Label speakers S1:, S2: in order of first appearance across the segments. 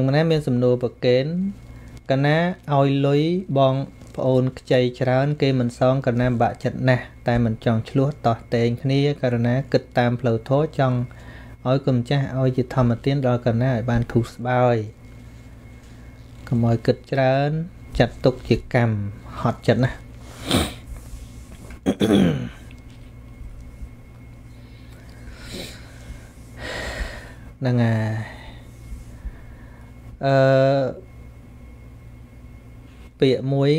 S1: យ៉ាងណាមានសំណួរប្រកេនកណាឲ្យលុយបងប្អូនខ្ចីច្រើន គេមិនសងកណាបាក់ចិត្តណាស់តែមិនចង់ឆ្លោះតោះតែងគ្នាករណាគិតតាមផ្លូវធម៌ចង់ឲ្យគុំចាស់ឲ្យជាធម្មទានដល់កណាឲ្យបានធូរស្បើយកុំឲ្យគិតច្រើនចាត់ទុកជាកម្មហត់ចិត្តណាហ្នឹងហើយ អឺពាក្យមួយ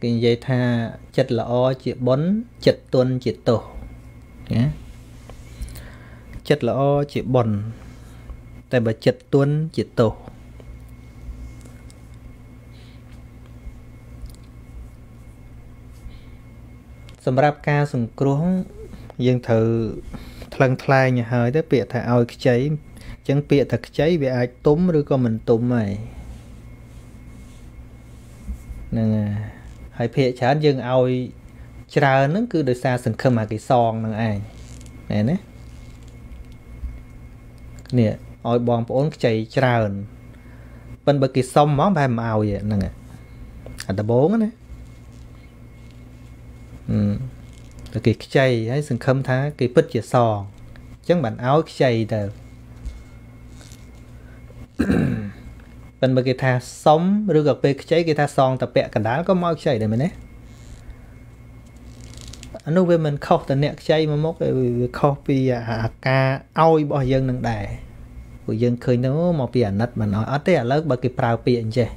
S1: គេនិយាយថាចិត្តល្អជាបុណ្យចិត្តទន់ជាទោសណាចិត្តល្អជាបុណ្យតែបើចិត្តទន់ជាទោសសម្រាប់ការសង្គ្រោះយើងត្រូវថ្លឹងថ្លែងឲ្យហើយទៅពាក្យថាឲ្យខ្ចីអញ្ចឹងពាក្យថាខ្ចីវាអាចទុំឬក៏មិនទុំហើយហ្នឹងហើយភាកច្រើនយើងឲ្យច្រើនហ្នឹងគឺដោយសារសង្ឃឹមអាគេសងនឹងឯងមែនទេនេះឲ្យបងប្អូនខ្ចីច្រើនប៉ិនបើគេសុំហ្មងបែរមិនឲ្យហ្នឹងអាដបងណាអឺតែគេខ្ចីហើយសង្ឃឹមថាគេពិតជាសងអញ្ចឹងបានឲ្យខ្ចីទៅ ប៉ុន្តែគេថាសុំឬក៏ពេលខ្ចីគេថាសងតពាក់កណ្ដាលក៏មកខ្ចីដែរមែនទេអានោះវាមិនខុសតអ្នកខ្ចីមកមកវាខុសពីអាការឲ្យរបស់យើងនឹងដែរព្រោះយើងឃើញទៅមកពីអាណិតមិនឲ្យអត់ទេឥឡូវបើគេប្រើពាក្យអញ្ចេះ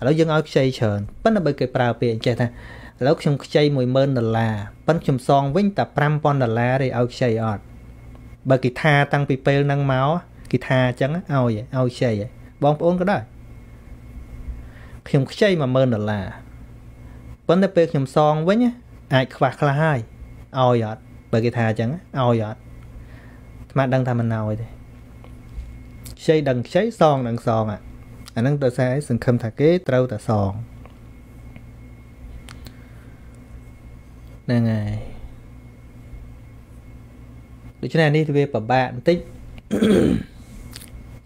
S1: ឥឡូវយើងឲ្យខ្ចីច្រើនប៉ុន្តែបើគេប្រើពាក្យអញ្ចេះថាឥឡូវខ្ញុំខ្ចី10000ដុល្លារប៉ុន្តែខ្ញុំសងវិញតែ5000ដុល្លារទេឲ្យខ្ចីអត់បើគេថាតាំងពីពេលហ្នឹងមក គេថាអញ្ចឹងឲ្យឲ្យខ្ចីបងប្អូនក៏ដែរខ្ញុំខ្ចី10000ដុល្លារប៉ុន្តែពេលខ្ញុំសងវិញអាចខ្វះខ្លះហើយឲ្យអត់បើគេថាអញ្ចឹងឲ្យអត់ស្មាដឹងថាមិនឲ្យទេខ្ចីដឹងខ្ចីសងដឹងសងអាហ្នឹងដោយសារសង្ឃឹមថាគេត្រូវតែសងហ្នឹងហើយដូច្នេះនេះវាពិបាកបន្តិច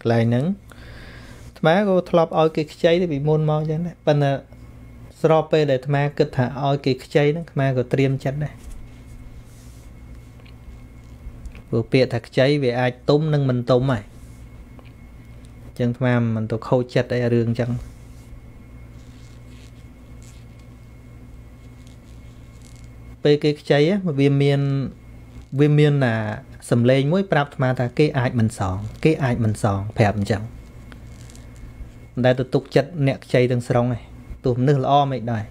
S1: កន្លែងហ្នឹងអាត្មាក៏ធ្លាប់ឲ្យគេខ្ចីទៅពីមុនមកអញ្ចឹងដែរប៉ុន្តែស្របពេលដែលអាត្មាគិតថាឲ្យគេខ្ចីហ្នឹងអាត្មាក៏ត្រៀមចិត្តដែរព្រោះពាក្យថាខ្ចីវាអាចទុំនិងមិនទុំហើយអញ្ចឹងអាត្មាមិនទៅខូចចិត្តអីរឿងអញ្ចឹងពេលគេខ្ចីវាមានវាមានណា សំឡេងមួយប្រាប់អាត្មាថាគេអាចមិនសង គេអាចមិនសងប្រាប់អញ្ចឹងមិនដែលទៅទុកចិត្តអ្នកខ្ចីទាំងស្រុងឯងទោះមនុស្សល្អមិនដែរ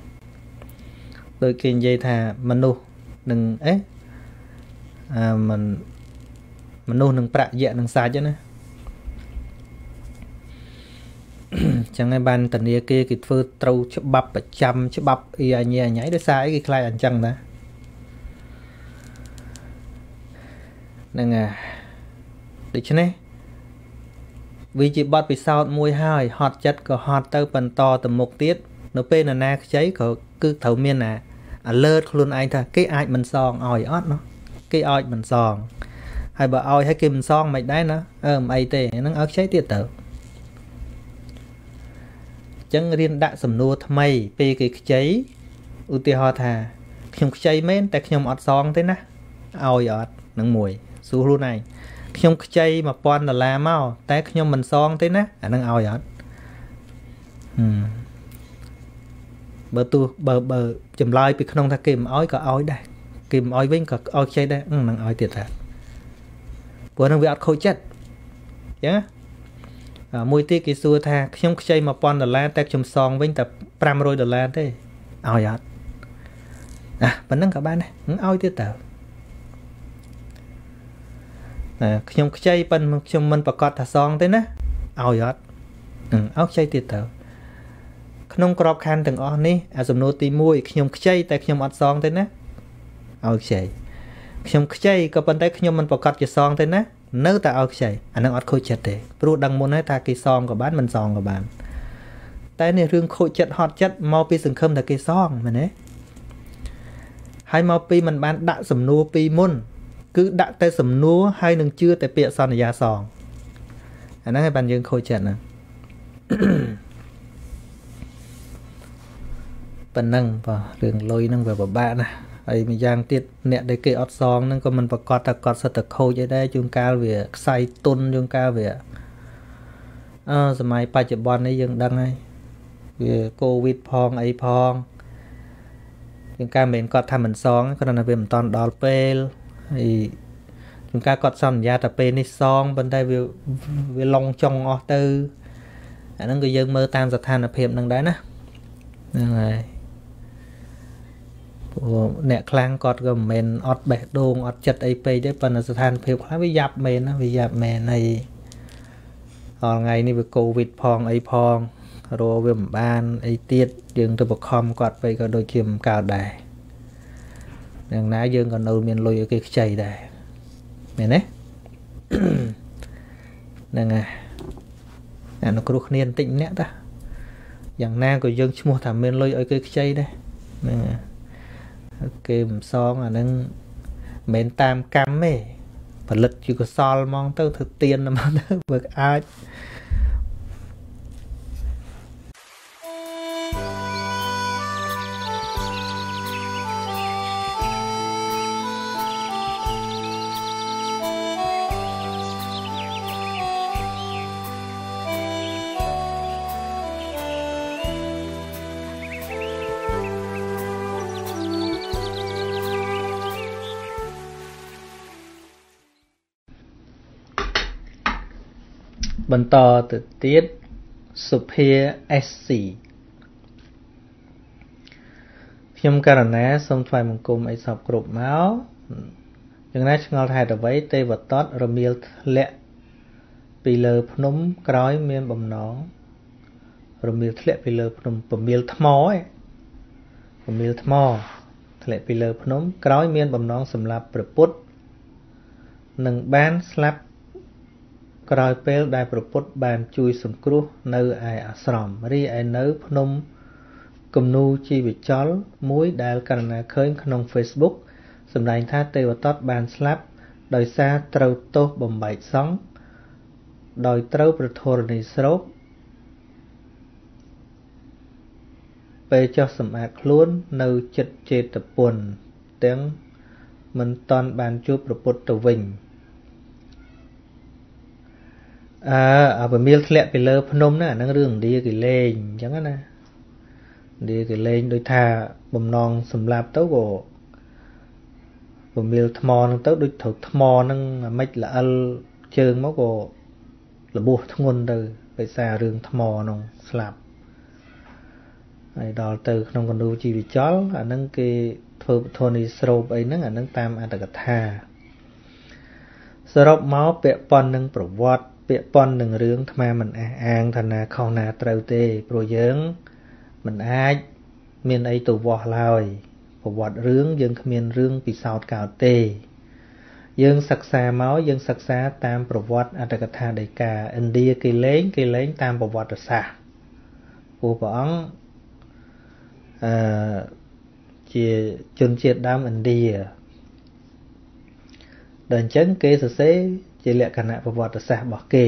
S1: ដូចគេនិយាយថាមនុស្សនឹងអេអាមិនមនុស្សនឹងប្រាក់យៈនឹងសាច់ណាចឹងហើយបានតនីគេគេធ្វើត្រូវច្បាប់ប្រចាំច្បាប់អីអញ្ញអញ្ញៃដោយសារអីគេខ្លាចអញ្ចឹងណា ហ្នឹងហើយដូច្នេះវាជាបទពិសោធន៍មួយហើយហត់ចិត្តក៏ហត់ទៅបន្តទៅមុខទៀតនៅពេលណានាខ្ចីក៏គឺត្រូវមានអា alert ខ្លួនឯងថាគេអាចមិនសងឲ្យអត់ណោះគេអាចមិនសងហើយបើឲ្យឲ្យគេមិនសងមិនដែរណាអឺមិនអីទេហ្នឹងឲ្យខ្ចីទៀតទៅចឹងរៀនដាក់សំណួរថ្មី ពេលគេខ្ចីឧទាហរណ៍ថាខ្ញុំខ្ចីមែនតែខ្ញុំអត់សងទេណាឲ្យអត់នឹងមួយ សួរខ្លួនឯងខ្ញុំខ្ចី1000ដុល្លារមកតែខ្ញុំមិនសងទេណាអានឹងឲ្យអត់បើទោះបើបើចម្លើយពីក្នុងថាគេមិនឲ្យក៏ឲ្យដែរគេមិនឲ្យវិញក៏ឲ្យខ្ចីដែរនឹងឲ្យទៀតថាព្រោះនឹងវាអត់ខូចចិត្តអញ្ចឹងមួយទៀតគេសួរថាខ្ញុំខ្ចី1000ដុល្លារតែខ្ញុំសងវិញតែ500ដុល្លារទេឲ្យអត់អាប៉ុណ្ណឹងក៏បានដែរឲ្យទៀតតើ ណាខ្ញុំខ្ចីប៉ុន្តែខ្ញុំមិនប្រកាសថាសងទេណាឲ្យអត់នឹងឲ្យខ្ចីទៀតទៅក្នុងក្របខ័ណ្ឌទាំងអស់នេះអាសំណួរទី1ខ្ញុំខ្ចីតែខ្ញុំអត់សងទេណាឲ្យខ្ចីខ្ញុំខ្ចីក៏ប៉ុន្តែខ្ញុំមិនប្រកាសជាសងទេណានៅតែឲ្យខ្ចីអានឹងអត់ខូចចិត្តទេព្រោះដឹងមុនហើយថាគេសងក៏បានមិនសងក៏បាន តែនេះរឿងខូចចិត្តហត់ចិត្តមកពីសង្ឃឹមថាគេសងមែនទេហើយមកពីมันបានដាក់សំណួរពីមុន គឺដាក់តែសំណួរហើយនឹងជឿតែពាក្យសន្យាសងអាហ្នឹងឯងបានយើងខូចចិត្តហ្នឹងប៉ុណ្ណឹងបាទរឿងលុយហ្នឹងវាពិបាកណាស់ហើយម្យ៉ាងទៀតអ្នកដែលគេអត់សងហ្នឹងក៏មិនប្រកាសថាគាត់សិតតែខូចអីដែរជួនកាលវាខ្សែទុនជួនកាលវាអឺសម័យបច្ចុប្បន្ននេះយើងដឹងហើយវាកូវីដផងអីផងជួនកាលមិនមែនគាត់ថាមិនសងគ្រាន់តែវាមិនតាន់ដល់ពេល ហើយជួនកាលគាត់សន្យាថាពេលនេះសងប៉ុន្តែវាវាឡងចង់អស់ទៅអាហ្នឹងក៏យើងមើលតាមស្ថានភាពហ្នឹងដែរណាហ្នឹងហើយព្រោះអ្នកខ្លាំងគាត់ក៏មិនមែនអត់បេះដូងអត់ចិត្តអីពេកទេប៉ុន្តែស្ថានភាពខ្លះវាយ៉ាប់មែនណាវាយ៉ាប់មែនហើយអល់ថ្ងៃនេះវាកូវីដផងអីផងរកវាមិនបានអីទៀតយើងទៅបខំគាត់ពេកក៏ដូចជាមិនកើតដែរ យ៉ាងណាយើងក៏នៅមានលុយឲ្យគេខ្ចីដែរមែនទេហ្នឹងហើយអនុគ្រោះគ្នាបន្តិចម្នាក់តាយ៉ាងណាក៏យើងឈ្មោះថាមានលុយឲ្យគេខ្ចីដែរហ្នឹងហើយគេមិនសងអាហ្នឹងមិនមែនតាមកម្មទេផលិតជាកសលហ្មងទៅធ្វើទៀនហ្មងទៅវាអាច បន្តទៅទៀតសុភា SC ខ្ញុំករណាសូមថ្វាយបង្គំអីសពគ្រប់មកយ៉ាងណាឆ្ងល់ហេតុអ្វីទេវតតរមៀលធ្លាក់ពីលើភ្នំក្រោយមានបំណងរមៀលធ្លាក់ពីលើភ្នំពមៀលថ្មឯងពមៀលថ្មធ្លាក់ពីលើភ្នំក្រោយមានបំណងសម្រាប់ព្រះពុទ្ធនឹងបានស្លាប់ ក្រោយពេលដែលប្រពុតបានជួយសង្គ្រោះនៅឯអាស្រមរីឯនៅភ្នំគំនូជីវចលមួយដែលករណីឃើញក្នុង Facebook សម្ដែងថាទេវតតបានស្លាប់ដោយសារត្រូវទោសបំបែកសង្ឃដោយត្រូវប្រធរណីស្រោបពេលចោះសម្អាតខ្លួននៅចិត្តចេតពុនទាំងមិនតន់បានជួបប្រពុតទៅវិញ អើអាពមៀលធ្លាក់ពីលើភ្នំណាអាហ្នឹងរឿងឥណ្ឌាគេលេងអញ្ចឹងណាឥណ្ឌាគេលេងដូចថាបំណងសម្លាប់ទៅក៏ពមៀលថ្មហ្នឹងទៅដូចត្រូវថ្មហ្នឹងអាម៉េចល្អិលជើងមកក៏របួសធ្ងន់ទៅដោយសាររឿងថ្មហ្នឹងស្លាប់ហើយដល់ទៅក្នុងកណ្ដូជីវិចលអាហ្នឹងគេធ្វើពធនីស្រោបអីហ្នឹងអាហ្នឹងតាមអត្តកថាសរុបមកពាក់ព័ន្ធនឹងប្រវត្តិ ពាក់ព័ន្ធនឹងរឿងអាត្មាមិនអះអាងថាណាខុសណាត្រូវទេព្រោះយើងមិនអាចមានអីទៅវាស់ឡើយប្រវត្តិរឿងយើងគ្មានរឿងពិសោធន៍កោតទេ យើងសិក្សាមកយើងសិក្សាតាមប្រវត្តិអត្តកថាដីកាឥណ្ឌាគេលេងគេលេងតាមប្រវត្តិសាស្ត្រព្រោះព្រះអង្គអឺជាជនជាតិដើមឥណ្ឌាដល់អញ្ចឹងគេសរសេរ ជាលក្ខណៈប្រវត្តិសាស្ត្ររបស់គេ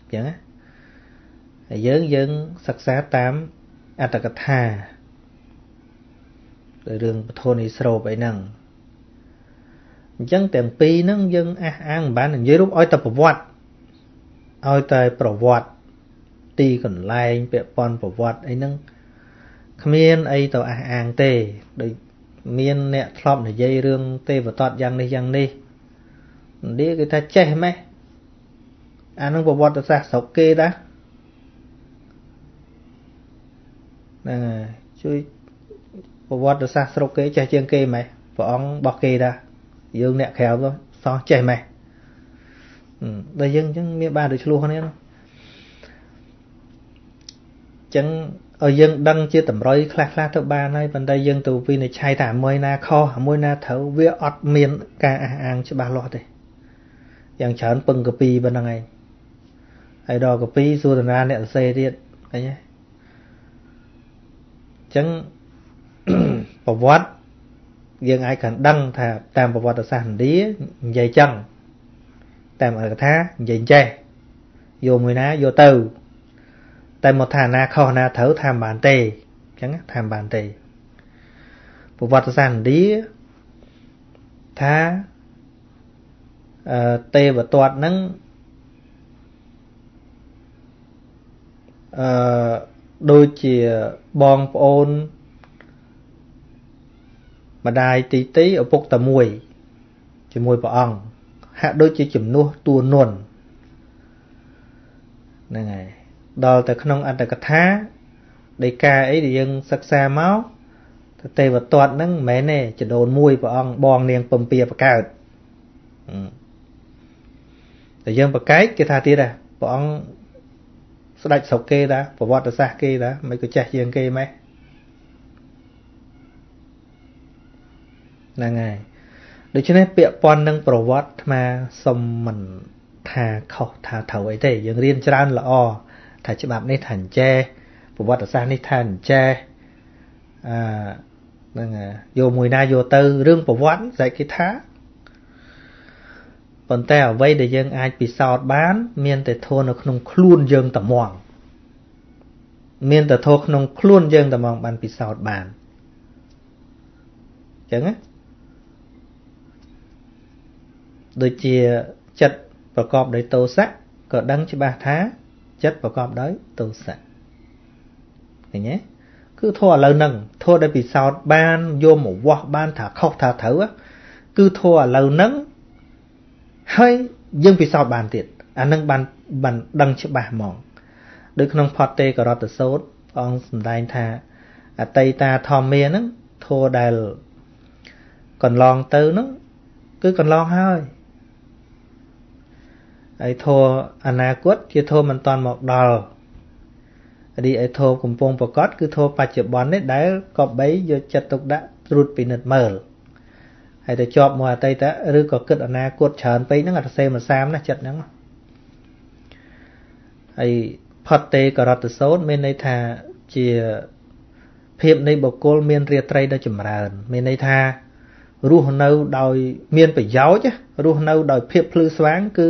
S1: អញ្ចឹងណាហើយយើងយើងសិក្សាតាមអត្តកថារឿងពធនីស្រោបអីហ្នឹងអញ្ចឹងទាំងពីរហ្នឹងយើងអះអាងមិនបាននិយាយរូបឲ្យតែប្រវត្តិឲ្យតែប្រវត្តិទីកន្លែងពាក់ព័ន្ធប្រវត្តិអីហ្នឹងគ្មានអីទៅអះអាងទេដូចមានអ្នកធ្លាប់និយាយរឿងទេវតតយ៉ាងនេះយ៉ាងនេះ ឥណ្ឌាគេថាចេះម៉េះអានឹងប្រវត្តិសាស្ត្រស្រុកគេដែរហ្នឹងហើយជួយប្រវត្តិសាស្ត្រស្រុកគេចេះជាងគេម៉េះព្រះអង្គរបស់គេដែរយើងអ្នកក្រៅទៅសោះចេះម៉េះដល់យើងអញ្ចឹងមានបានទៅឆ្លោះគ្នាអញ្ចឹងឲ្យយើងដឹងជាតម្រុយខ្លះខ្លះទៅបានហើយប៉ុន្តែយើងទៅវិនិច្ឆ័យថាមួយណាខុសមួយណាត្រូវវាអត់មានការអះអាងច្បាស់លាស់ទេ យ៉ាងច្រើនពឹងកាពីប៉ុណ្្នឹងឯងហើយដល់កាពីសួរតារាអ្នកសរសេរទៀតឃើញទេអញ្ចឹងប្រវត្តិយើងអាចកាន់ដឹងថាតាមប្រវត្តិសាស្ត្រឥណ្ឌានិយាយចឹងតាមអកថានិយាយចេះយកមួយណាយកទៅតែមកថាណាខុសណាត្រូវថាមិនបានទេអញ្ចឹងថាមិនបានទេប្រវត្តិសាស្ត្រឥណ្ឌាថាអឺ ទេវទត្តនឹងអឺដូចជាបងប្អូនម្ដាយទីទីឪពុកតែមួយជាមួយព្រះអង្គហាក់ដូចជាជំនួសតួនន់ហ្នឹងហើយដល់តែក្នុងអត្តកថាដីកាអីដែលយើងសិក្សាមកទេវទត្តហ្នឹងមិនមែនទេចដូនមួយព្រះអង្គបងនាងពំពៀបកើត តែយើងប្រកែកគេថាទៀតដែរព្រះអង្គស្ដេចស្រុកគេដែរប្រវត្តិសាស្ត្រគេដែរមិនក៏ចេះជាងគេម៉េះហ្នឹងហើយដូច្នេះពាក្យប៉ុននឹងប្រវត្តិអាសុំមិនថាខុសថាត្រូវអីទេយើងរៀនច្រើនល្អថាច្បាប់នេះថាអញ្ចេះប្រវត្តិសាស្ត្រនេះថាអញ្ចេះអឺហ្នឹងយកមួយណាយកទៅរឿងប្រវត្តិស្អែកគេថា ប៉ុន្តែអ្វីដែលយើងអាចពិសោធន៍បាន មានតែធននៅក្នុងខ្លួនយើងតែមកមានតែធនក្នុងខ្លួនយើងតែមកបានពិសោធន៍បានអញ្ចឹងណាដូចជាចិត្តប្រកបដោយទោសៈក៏ដឹងច្បាស់ថាចិត្តប្រកបដោយទោសៈឃើញទេគឺធัวឥឡូវហ្នឹងធัวដែលពិសោធន៍បានយកមកវាស់បានថាខុសថាត្រូវគឺធัวឥឡូវហ្នឹង ហើយយើងពិសោធន៍បានទៀតអានឹងបានបានដឹងច្បាស់ហ្មងដូចក្នុងផតតេករតសោតព្រះអង្គសម្ដែងថាអតីតាធម្មាហ្នឹងធัวដែលកន្លងទៅហ្នឹងគឺកន្លងហើយហើយធម៌អនាគតជាធម៌មិនតាន់មកដល់រីឯធម៌កំពុងប្រកបគឺធម៌បច្ចុប្បន្ននេះដែលក៏បីយកចិត្តទុកដាក់ត្រួតពិនិត្យមើល ហើយទៅជាប់មកអតីតឬក៏គិតអនាគតច្រើនពេកហ្នឹងអត់សេមសាមណាចិត្តហ្នឹងហើយផតតេករតសោតមានន័យថាជាភាពនៃបុគ្គលមានរាត្រីដ៏ចម្រើន មានន័យថារស់នៅដោយមានប្រយោជន៍រស់នៅដោយភាពភ្លឺស្វាង គឺ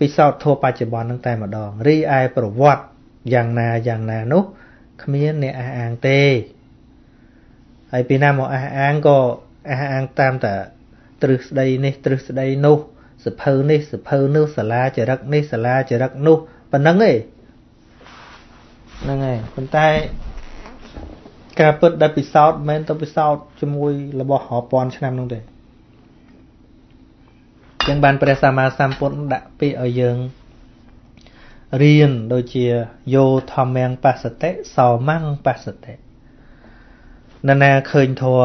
S1: ពិសោធន៍ធម៌បច្ចុប្បន្ននឹងតែម្ដងរីឯប្រវត្តិយ៉ាងណាយ៉ាងណានោះគ្មានអ្នកអះអាងទេហើយពីណាមកអះអាងក៏ អះអាងតាមតែទ្រឹស្ដីនេះទ្រឹស្ដីនោះសភៅនេះសភៅនោះសាលាចរិតនេះសាលាចរិតនោះប៉ុណ្ណឹងឯងហ្នឹងហើយប៉ុន្តែការពិតដែលពិសោធន៍មិនមែនទៅពិសោធន៍ជាមួយរបស់រាប់ពាន់ឆ្នាំនោះទេចឹងបានព្រះសម្មាសម្ពុទ្ធដាក់ពាក្យឲ្យយើងរៀនដូចជាយោធម្មងបស្សតិសោមੰបស្សតិ នរណាឃើញធัว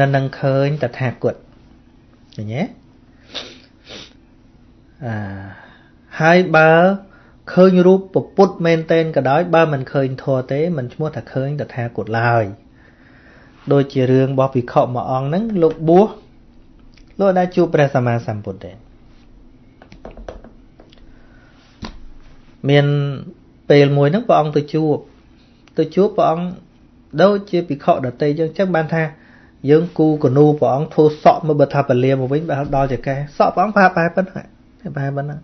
S1: នៅនឹងឃើញតថាគតឃើញទេអាហើយបើឃើញរូបពុទ្ធមែនតែនក៏ដោយបើមិនឃើញធัวទេមិនឈ្មោះថាឃើញតថាគតឡើយដូចជារឿងរបស់ភិក្ខុមួយអង្គហ្នឹងលោកបួសលោកដែលជួបព្រះសម្មាសម្ពុទ្ធទេមានពេលមួយហ្នឹងព្រះអង្គទៅជួបទៅជួបព្រះអង្គ ដូចជាភិក្ខុដតីយើងចឹងបានថាយើងគូកនូព្រះអង្គធ្វើសក់មកបើថាពលាមកវិញបើដល់ចកែសក់ព្រះអង្គប្រហែលប្រហែលប៉ុណ្ណឹងប្រហែលប៉ុណ្ណឹង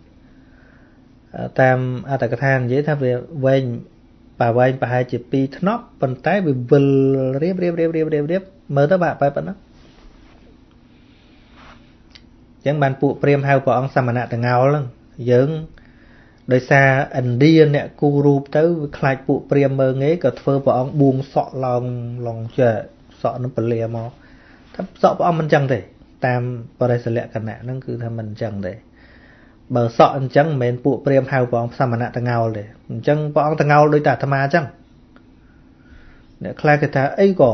S1: តាមអត្តកថានិយាយថាវាវែងប្រវែងប្រហែលជា2ថ្នប់ប៉ុន្តែវាវិលរៀបរៀបរៀបរៀបរៀបរៀបមើលទៅបាក់បែបប៉ុណ្ណឹងចឹងបានពួកព្រាមហៅព្រះអង្គសមណៈតងោលហ្នឹងយើង ដោយសារឥណ្ឌាអ្នកគូរូបទៅវាខ្លាចពួកព្រាមមើងងាយក៏ធ្វើព្រះអង្គបួងសក់ឡើងឡងចេះសក់នឹងពលាមកថាសក់ព្រះអង្គមិនចឹងទេ តាមបរិសលក្ខណៈហ្នឹងគឺថាមិនអញ្ចឹងទេបើសក់អញ្ចឹងមិនមែនពួកព្រាមហៅព្រះអង្គសមណៈតងោលទេអញ្ចឹងព្រះអង្គតងោលដូចតែអាត្មាអញ្ចឹងអ្នកខ្លះគេថាអីក៏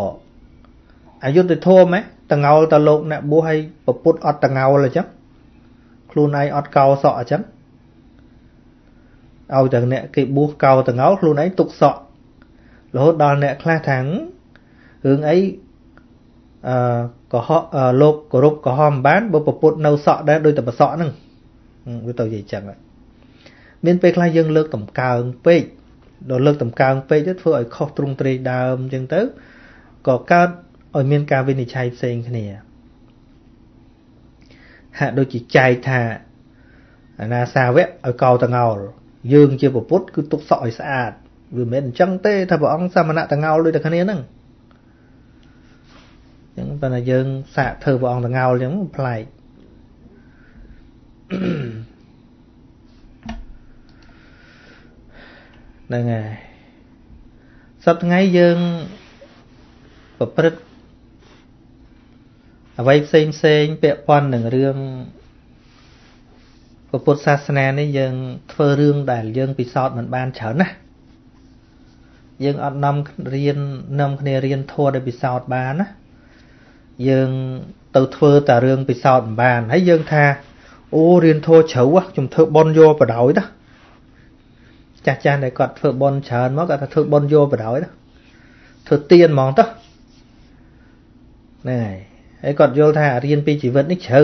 S1: អយុធធម៌ហ៎តងោលតលោកអ្នកបួសឲ្យពពុតអត់តងោលអញ្ចឹងខ្លួនឯងអត់កោសក់អញ្ចឹង ឲ្យតែអ្នកគេបួសកោតងោលខ្លួនឯងទុកសក់រហូតដល់អ្នកខ្លះថាងរឿងអីអឺកុហកលោកគោរពកុហកមិនបានបើប្រពុតនៅសក់ដែរដូចតែប្រសក់ហ្នឹងវាទៅនិយាយចឹងមានពេលខ្លះយើងលើកតម្កើងពេកដល់លើកតម្កើងពេកទៅធ្វើឲ្យខុសទ្រង់ទ្រាយដើមអញ្ចឹងទៅក៏កើតឲ្យមានការវិនិច្ឆ័យផ្សេងគ្នាហាក់ដូចជាចែកថាអាណាសាវៈឲ្យកោតងោល យើងជាពុទ្ធគឺទុកសក់ឲ្យស្អាតវាមិនមែនអញ្ចឹងទេថាព្រះអង្គសមណៈតងោលដូចតែគ្នាហ្នឹងអញ្ចឹងប៉ុន្តែយើងសាកធ្វើព្រះអង្គតងោលអញ្ចឹងប្លែកហ្នឹងហើយសប្តាហ៍ថ្ងៃយើងប្រព្រឹត្តអ្វីផ្សេងផ្សេងពាក់ព័ន្ធនឹងរឿង ពុទ្ធសាសនានេះយើង ធ្វើរឿងដែលយើងពិសោធន៍មិនបានច្រើនណាយើងអត់នាំរៀននាំគ្នារៀនធម៌ដែលពិសោធន៍បានណាយើងទៅធ្វើតែរឿងពិសោធន៍មិនបានហើយយើងថាអូរៀនធម៌ជ្រៅខ្ញុំធ្វើបន់យកបដ ாய் ណាចាស់ចាស់ដែលគាត់ធ្វើបន់ច្រើនមកគាត់ថាធ្វើបន់យកបដ ாய் ណាធ្វើទៀនហ្មងទៅហ្នឹងហើយហើយគាត់យល់ថារៀនពីជីវិតនេះជ្រៅ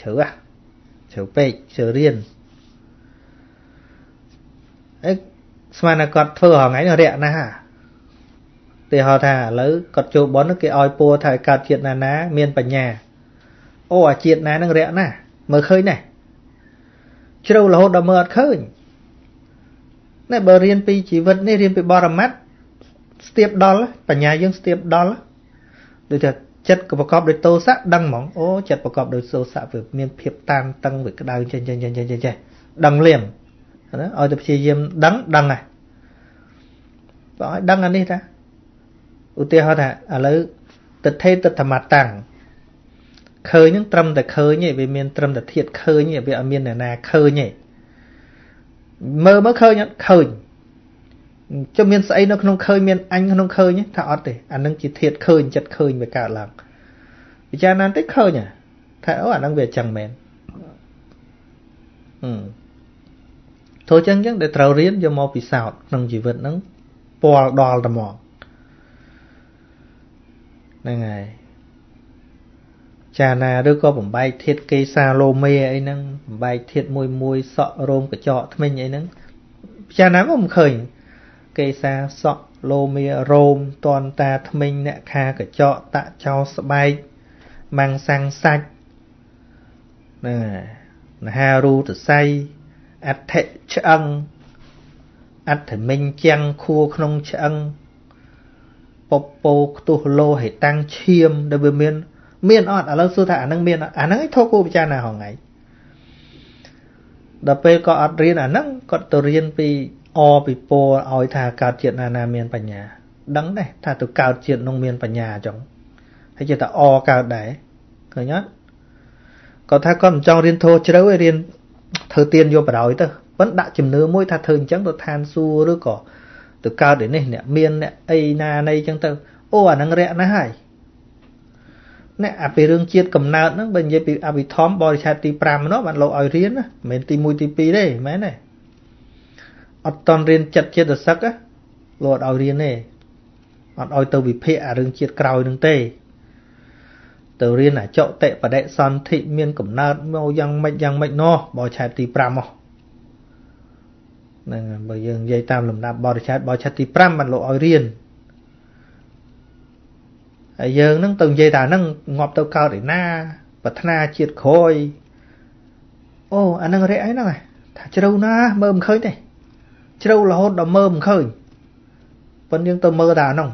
S1: ជ្រៅហ่ะ ជ្រៅពេកជ្រៅរៀនអីស្មានតែគាត់ធ្វើហងៃនេះរាក់ណាស់ទេហៅថាឥឡូវគាត់ចូលបនគេឲ្យពួរថាឲ្យកើតជាតិណាណា មានបញ្ញាអូអាជាតិណានឹងរាក់ណាស់មើលឃើញណាស់ជ្រៅរហូតដល់មើលអត់ឃើញណែបើរៀនពីជីវិតនេះរៀនពីបរមត្តស្ទាបដល់បញ្ញាយើងស្ទាបដល់ដូចថា ចិត្តក៏ប្រកបដោយទោសៈដឹងហ្មងអូចិត្តប្រកបដោយទោសៈវាមានភាពតានតឹងវាក្តៅចេះចេះចេះចេះចេះដឹងលៀមណាឲ្យតែព្យាយាមដឹងដឹងហ่ะបើឲ្យដឹងអានេះតាឧទាហរណ៍ថាឥឡូវទិដ្ឋេទិដ្ឋមតាំងឃើញនឹងត្រឹមតែឃើញទេវាមានត្រឹមតែធាតឃើញទេវាអត់មានអ្នកណាឃើញទេមើលមើលឃើញអត់ឃើញចុះមានស្អីនៅក្នុងឃើញមានអញក្នុងឃើញថាអត់ទេអានឹងជាធាតឃើញចិត្តឃើញវាកើតឡើង ពិចារណាតិចឃើញថាអូអានឹងវាអញ្ចឹងមែនហឹមធ្វើចឹងចឹងដែលត្រូវរៀនយកមកពិសោធន៍ក្នុងជីវិតហ្នឹងពាល់ដល់តែមកហ្នឹងហើយចាណាឬក៏បំបែកធាតកេសាឡូមេអីហ្នឹងបំបែកធាតមួយមួយសក់រោមកញ្ចក់ថ្មិញអីហ្នឹងចាណាក៏មិនឃើញកេសាសក់ឡូមេរោមតនតាថ្មិញអ្នកខាកញ្ចក់តាក់ចោស្បែក ម៉ាំងសាំងសាច់ហ្នឹងមហារូទស័យអដ្ឋិឆ្អឹងអដ្ឋមិញចាំងខួរក្នុងឆ្អឹងពពោខ្ទុះលោហេតាំងឈាមដែលវាមាន មានអត់ឥឡូវសួរថាអានឹងមានអានឹងឯងធោះគូពិចារណាហងៃដល់ពេលក៏អត់រៀនអានឹងគាត់ទៅរៀនពីអពីពោឲ្យថាកើតជាតិណាណាមានបញ្ញា ដឹងដែរថាទៅកើតជាតិនោះមានបញ្ញាអញ្ចឹង ហើយចេះតែអកើតដែរឃើញអត់គាត់ថាគាត់មិនចង់រៀនធោះជ្រៅឯរៀនធ្វើទៀនយកបដ ாய் ទៅប៉ុន្តែដាក់ជំនឿមួយថាធ្វើអញ្ចឹងទៅឋានសួគ៌ឬក៏ទៅកើតឯនេះអ្នកមានអ្នកអីណាណីអញ្ចឹងទៅអូអានឹងរយៈណាស់ហើយអ្នកអាពីរឿងជាតិកំណើតហ្នឹងបើនិយាយពីអភិធម្មបរិឆេទទី5នោះបានលោកឲ្យរៀនណាមិនមែនទី1ទី2ទេមែនទេអត់តន់រៀនចិត្តចិត្តសឹកលោកអត់ឲ្យរៀនទេអត់ឲ្យទៅវិភាគអារឿងជាតិក្រោយនឹងទេ ទៅរៀនអាចតិបដិសន្ធិមានកំណើតមកយ៉ាងម៉េចយ៉ាងម៉េចនោះបរិឆេទទី5មកហ្នឹងបើយើងនិយាយតាមលំដាប់បរិឆេទបរិឆេទទី5បានលោកឲ្យរៀនហើយយើងនឹងទៅនិយាយថាហ្នឹងងាប់ទៅកើតឯណាប្រាថ្នាជាតិក្រោយអូអានឹងរយៈអីហ្នឹងថាជ្រៅណាមើលមិនឃើញទេជ្រៅរហូតដល់មើលមិនឃើញប៉ុន្តែយើងទៅមើលតែអាហ្នឹង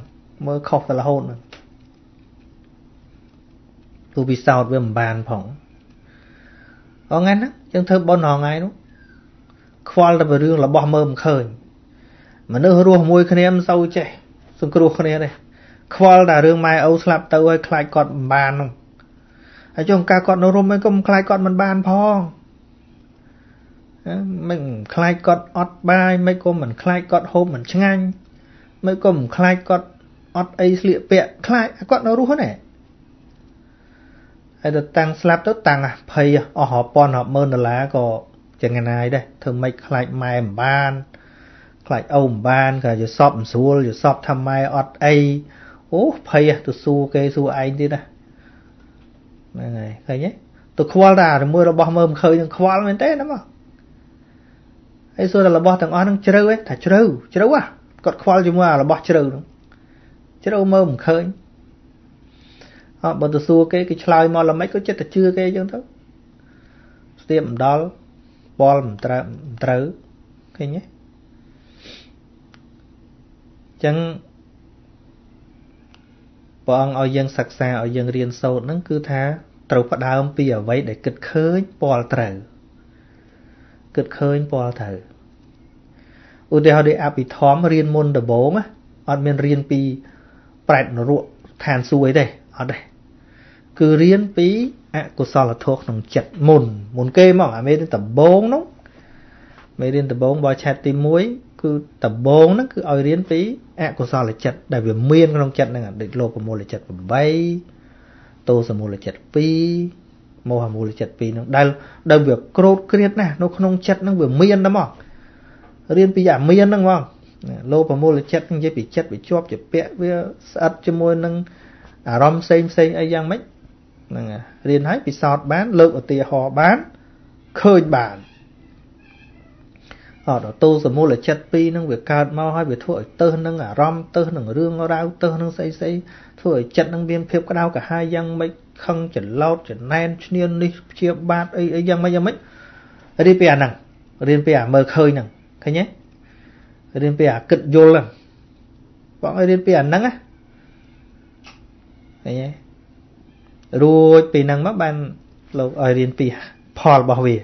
S1: មើលខុសទៅរហូតហ្នឹង ទូពិសោធន៍វាមិនបានផងអងហ្នឹងយើងធ្វើប៉ុនរងៃនោះខ្វល់តែពីរឿងរបស់មើលមិនឃើញមនុស្សរស់មួយគ្នាមិនសូវចេះសង្គ្រោះគ្នាទេខ្វល់តែរឿងម៉ែឪស្លាប់ទៅហើយខ្លាចគាត់មិនបាននោះហើយចុះការគាត់នៅរុំហ្នឹងក៏មិនខ្លាចគាត់មិនបានផងមិនខ្លាចគាត់អត់បាយមិនក៏មិនខ្លាចគាត់ហូបមិនឆ្ងាញ់មិនក៏មិនខ្លាចគាត់អត់អីស្លៀកពាក់ខ្លាចគាត់នៅរស់ហ្នឹង ហើយទៅតាំងស្លាប់ទៅតាំងភ័យអស់រាប់ពាន់រាប់ម៉ឺនដុល្លារក៏ចឹងណាយដែរធ្វើម៉េចខ្លាចម៉ែមិនបានខ្លាចឪមិនបានក៏យសពមិនស្រួលយសពថាម៉ែអត់អីអូភ័យទៅសួរគេសួរឯងទៀតណាហ្នឹងហើយឃើញទេទៅខ្វល់តែអាមួយរបស់មើលមិនឃើញនឹងខ្វល់មែនទេណាមកហើយសួរតែរបស់ទាំងអស់នឹងជ្រៅឯងថាជ្រៅជ្រៅហ่ะគាត់ខ្វល់ជាមួយអារបស់ជ្រៅហ្នឹងជ្រៅមើលមិនឃើញ អត់បើទៅសួរគេគេឆ្លើយមកល្មិចក៏ចិត្តតែជឿគេអញ្ចឹងទៅស្ទាបមិនដល់ពលមិនត្រូវមិនត្រូវឃើញទេចឹងព្រះអង្គឲ្យយើងសិក្សាឲ្យយើងរៀនសូត្រហ្នឹងគឺថាត្រូវផ្ដើមពីអ្វីដែលគិតឃើញពលត្រូវគិតឃើញពលត្រូវឧទាហរណ៍ដូចអភិធម្មរៀនមុនដំបូងអត់មានរៀនពីប្រែតនរកឋានសួគ៌អីទេអត់ទេ គឺរៀនពីអកុសលធម៌ក្នុងចិត្តមុនមុនគេមកអាមេរៀនដំបូងនោះមេរៀនដំបូងបោឆាត់ទី1គឺដំបូងហ្នឹងគឺឲ្យរៀនពីអកុសលចិត្តដែលវាមានក្នុងចិត្តហ្នឹងដូចលោភមូលចិត្ត8ទោសមូលចិត្ត2មោហមូលចិត្ត2ហ្នឹងដែលដែលវាក្រោតគ្រៀតណាស់នៅក្នុងចិត្តហ្នឹងវាមានតែមករៀនពីអាមានហ្នឹងហ្មងលោភមូលចិត្តនិយាយពីចិត្តវាជាប់ជាពាក់វាស្អិតជាមួយនឹងអារម្មណ៍ផ្សេងផ្សេងអីយ៉ាងម៉េច ហ្នឹងរៀនហើយពិសោធន៍បានលើកឧទាហរណ៍បានឃើញបានអត់តូសមូលចិត្តពីរហ្នឹងវាកើតមកហើយវាធ្វើឲ្យទៅនឹងអារម្មណ៍ទៅនឹងរឿងរ៉ាវទៅនឹងស្អីស្អីធ្វើឲ្យចិត្តនឹងមានភាពក្តៅក្រហាយយ៉ាងម៉េចខឹងច្រឡោតចំណែនឈ្នាននេះព្យាបាទអីអីយ៉ាងម៉េចយ៉ាងម៉េចរៀនពីអាហ្នឹងរៀនពីអាមើលឃើញហ្នឹងឃើញទេរៀនពីអាគិតយល់ហ្នឹងបងឲ្យរៀនពីអាហ្នឹងណាឃើញទេ រួចពីហ្នឹងមកបានលោកឲ្យរៀនពីផលរបស់វា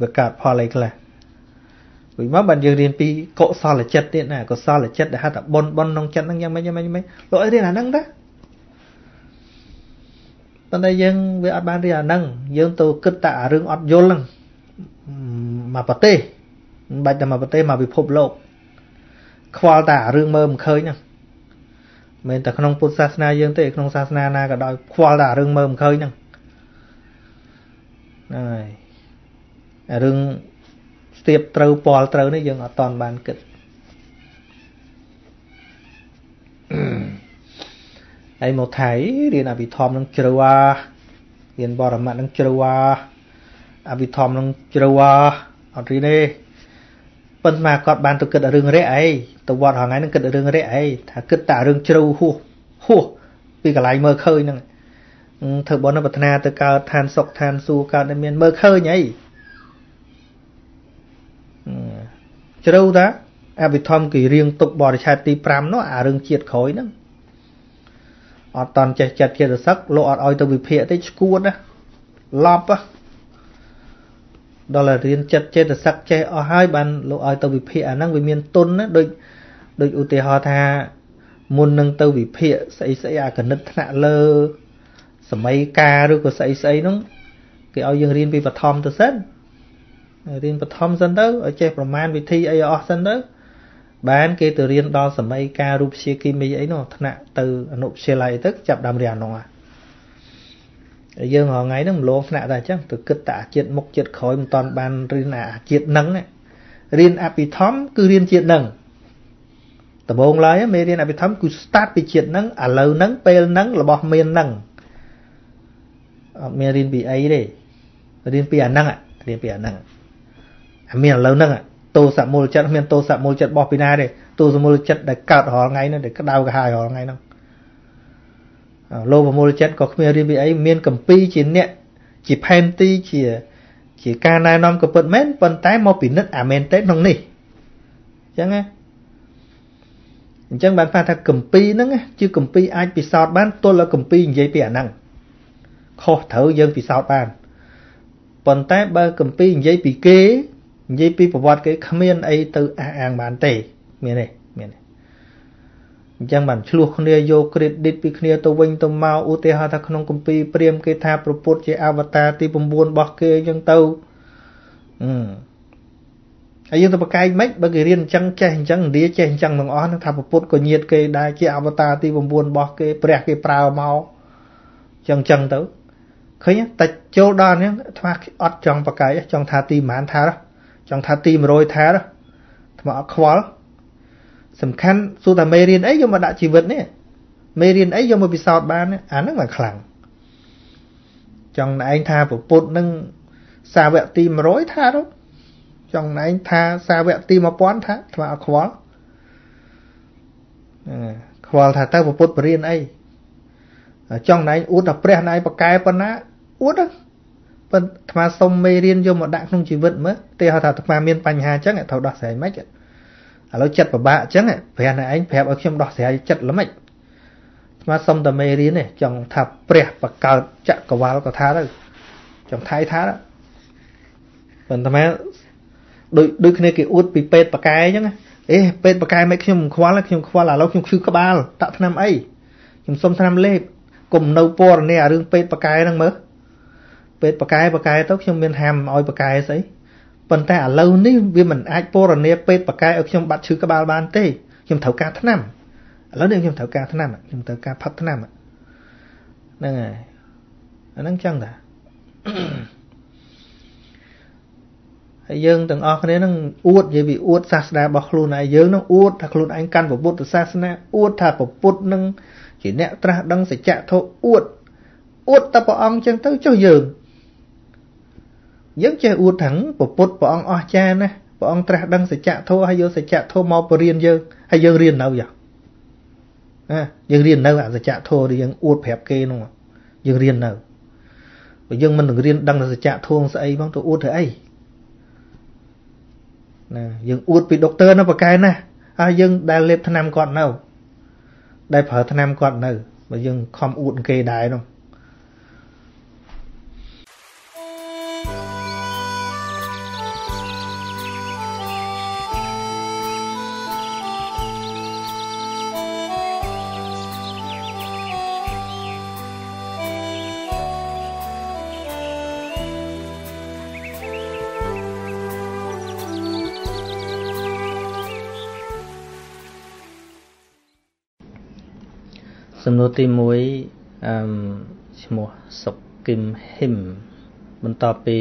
S1: វាកើតផលអីខ្លះវិញមកបានយើងរៀនពីកុសលចិត្តទៀតណាកុសលចិត្តដែលហៅថាបុណ្យបុណ្យក្នុងចិត្តហ្នឹងយ៉ាងម៉េចយ៉ាងម៉េចយ៉ាងម៉េចលោកឲ្យរៀនអាហ្នឹងតាប៉ុន្តែយើងវាអត់បានរៀនអាហ្នឹងយើងទៅគិតតែអារឿងអត់យល់ហ្នឹងមកប្រទេសមិនបាច់តែមកប្រទេសមកពិភពលោកខ្វល់តែអារឿងមើលមិនឃើញហ្នឹង មិនតែក្នុងពុទ្ធសាសនាយើងទេក្នុងសាសនាណាក៏ដោយខ្វល់តែអារឿងមើលមិនឃើញហ្នឹងហើយអារឿងស្ទាបត្រូវពាល់ត្រូវនេះយើងអត់តន់បានគិតហើយមកថៃរៀនអភិធម្មនឹងជ្រៅអារៀនបរមត្តនឹងជ្រៅអាអភិធម្មនឹងជ្រៅអាអត់រៀនទេ ប៉ុន្តែគាត់បានទៅគិតរឿងរៈអីទៅវត្តហងៃនឹងគិតរឿងរៈអីថាគិតតែរឿងជ្រៅហួសហួសពីកន្លែងមើលឃើញហ្នឹងធ្វើបុណ្យប្រាថ្នាទៅកើតឋានសុខឋានសួគ៌កើតមានមើលឃើញអីជ្រៅតាអភិធម្មគេរៀងទុកបរិឆេទទី5នោះអារឿងជាតិក្រោយហ្នឹងអត់តន់ចេះចិត្តចិត្តសឹកលោកអត់ឲ្យទៅវិភាគទេឈួតណាឡប់ ដល់រៀនចិត្តចេតសឹកចេះអស់ហើយបានលោកឲ្យទៅវិភាគអាហ្នឹងវាមានទុនណាដូចដូចឧទាហរណ៍ថាមុននឹងទៅវិភាគស្អីស្អីអាកណិតថ្នាក់លើសម័យកាឬក៏ស្អីស្អីហ្នឹងគេឲ្យយើងរៀនពីបឋមទៅសិនរៀនបឋមសិនទៅឲ្យចេះប្រមាណវិធីអីអស់សិនទៅបានគេទៅរៀនដល់សម័យការរូបជាគីមីអីនោះថ្នាក់ទៅអនុវិទ្យាល័យទៅចាប់ដើមរៀនអានោះ យើងរហងៃហ្នឹងមលងថ្នាក់តែអញ្ចឹងទៅគិតតែអាជាតិមុខជាតិក្រោយមិនតាន់បានរៀនអាជាតិនឹងរៀនអភិធម្មគឺរៀនជាតិនឹងដំបូងឡើយមេរៀនអភិធម្មគឺ start ពីជាតិនឹងឥឡូវហ្នឹងពេលហ្នឹងរបស់មានហ្នឹងអត់មានរៀនពីអីទេរៀនពីអាហ្នឹងរៀនពីអាហ្នឹងមានឥឡូវហ្នឹងទោសមូលចិត្តមានទោសមូលចិត្តរបស់ពីណាទេទោសមូលចិត្តដែលកើតរាល់ថ្ងៃហ្នឹងដែលក្តៅក្រហាយរាល់ថ្ងៃហ្នឹង លោភមូលចិត្តក៏គ្មានរៀនពីអីមានកម្ពីជាអ្នកជាផែនទីជាជាការណែនាំក៏ពិតមែនប៉ុន្តែមកពិនិត្យអាមែនទេក្នុងនេះអញ្ចឹងណាអញ្ចឹងបានថាកម្ពីហ្នឹងជាកម្ពីអាចពិសោធន៍បានទល់តែកម្ពីនិយាយពីអាហ្នឹងខុសត្រូវយើងពិសោធន៍បានប៉ុន្តែបើកម្ពីនិយាយពីគេនិយាយពីប្រវត្តិគេគ្មានអីទៅអះអាងបានទេមានទេមានទេ អញ្ចឹងបានឆ្លោះគ្នាយក credit ពីគ្នាទៅវិញទៅមកឧទាហរណ៍ថាក្នុងគម្ពីរព្រាមគេថាប្រពុតជាអវតារទី9របស់គេអញ្ចឹងទៅអឺហើយយើងទៅប្រកែកមិនបើគេរៀនអញ្ចឹងចេះអញ្ចឹងឥណ្ឌាចេះអញ្ចឹងទាំងអស់ហ្នឹងថាប្រពុតក៏ញាតគេដែរជាអវតារទី9របស់គេព្រះគេប្រើមកអញ្ចឹងអញ្ចឹងទៅឃើញតែចូលដល់នេះថ្មអត់ចង់ប្រកែកចង់ថាទីប្រហែលថាចង់ថាទី100ថាថ្មអត់ខ្វល់ សំខាន់សួរថាមេរៀនអីយកមកដាក់ជីវិតនេះមេរៀនអីយកមកពិសោធន៍បានអាហ្នឹងមកខ្លាំងចង់ឯងថាពុទ្ធនឹងសាវកទី100ថាទៅចង់ឯងថាសាវកទី1000ថាថ្មអត់ខ្វល់ខ្វល់ថាទៅពុទ្ធបរិញ្ញាអីចង់ណែអួតថាព្រះណែប្រកែប៉ុណ្ណាអួតប៉ុន្តែអាត្មាសុំមេរៀនយកមកដាក់ក្នុងជីវិតមើលទេហៅថាអាត្មាមានបញ្ហាអញ្ចឹងត្រូវដោះស្រាយមិន ឥឡូវចិត្តពិបាកអញ្ចឹងព្រះណែឯងប្រាប់ឲ្យខ្ញុំដោះស្រាយចិត្តល្មិចអាត្មាសុំតែមេរៀនទេចង់ថាព្រះបកើតចក្រវាលក៏ថាទៅចង់ថៃថាប៉ុន្តែដូចដូចគ្នាគេអួតពីពេទ្យបកែអញ្ចឹងអេពេទ្យបកែមិនខ្ញុំមិនខ្វល់ខ្ញុំខ្វល់ឥឡូវខ្ញុំឈឺក្បាលដាក់ថ្នាំអីខ្ញុំសុំថ្នាំលេបកុំនៅពណ៌នេះអារឿងពេទ្យបកែហ្នឹងមើលពេទ្យបកែបកែទៅខ្ញុំមានហាមឲ្យបកែស្អី ប៉ុន្តែឥឡូវនេះវាមិនអាចពណ៌នាពេទ្យបកែឲ្យខ្ញុំបាត់ឈឺក្បាលបានទេខ្ញុំត្រូវការថ្នាំឥឡូវនេះខ្ញុំត្រូវការថ្នាំខ្ញុំត្រូវការផឹកថ្នាំហ្នឹងហើយអាហ្នឹងចឹងតាហើយយើងទាំងអស់គ្នានឹងអួតនិយាយពីអួតសាសនារបស់ខ្លួនឯងយើងនឹងអួតថាខ្លួនឯងកាន់ពុទ្ធសាសនាអួតថាពុទ្ធនឹងជាអ្នកត្រាស់ដឹងសច្ចធម៌អួតអួតតែព្រះអង្គចឹងទៅចុះយើង យើងចេះអួតថាពុទ្ធព្រះអង្គអស្ចារ្យណាស់ព្រះអង្គត្រាស់ដឹងសច្ចធម៌ហើយយកសច្ចធម៌មកបរៀនយើងហើយយើងរៀននៅយ៉ាងណាយើងរៀននៅអសច្ចធម៌ដែលយើងអួតប្រាប់គេនោះយើងរៀននៅបើយើងមិននឹងរៀនដឹងសច្ចធម៌ស្អីផងទៅអួតធ្វើអីណាយើងអួតពីដុកទ័រណាប៉កែណាហើយយើងដែលលេបថ្នាំគាត់នៅ ដែលប្រើថ្នាំគាត់នៅបើយើងខំអួតគេដែរនោះ សំណួរទី1អឺឈ្មោះសុកគឹមហ៊ឹមបន្ទាប់ពី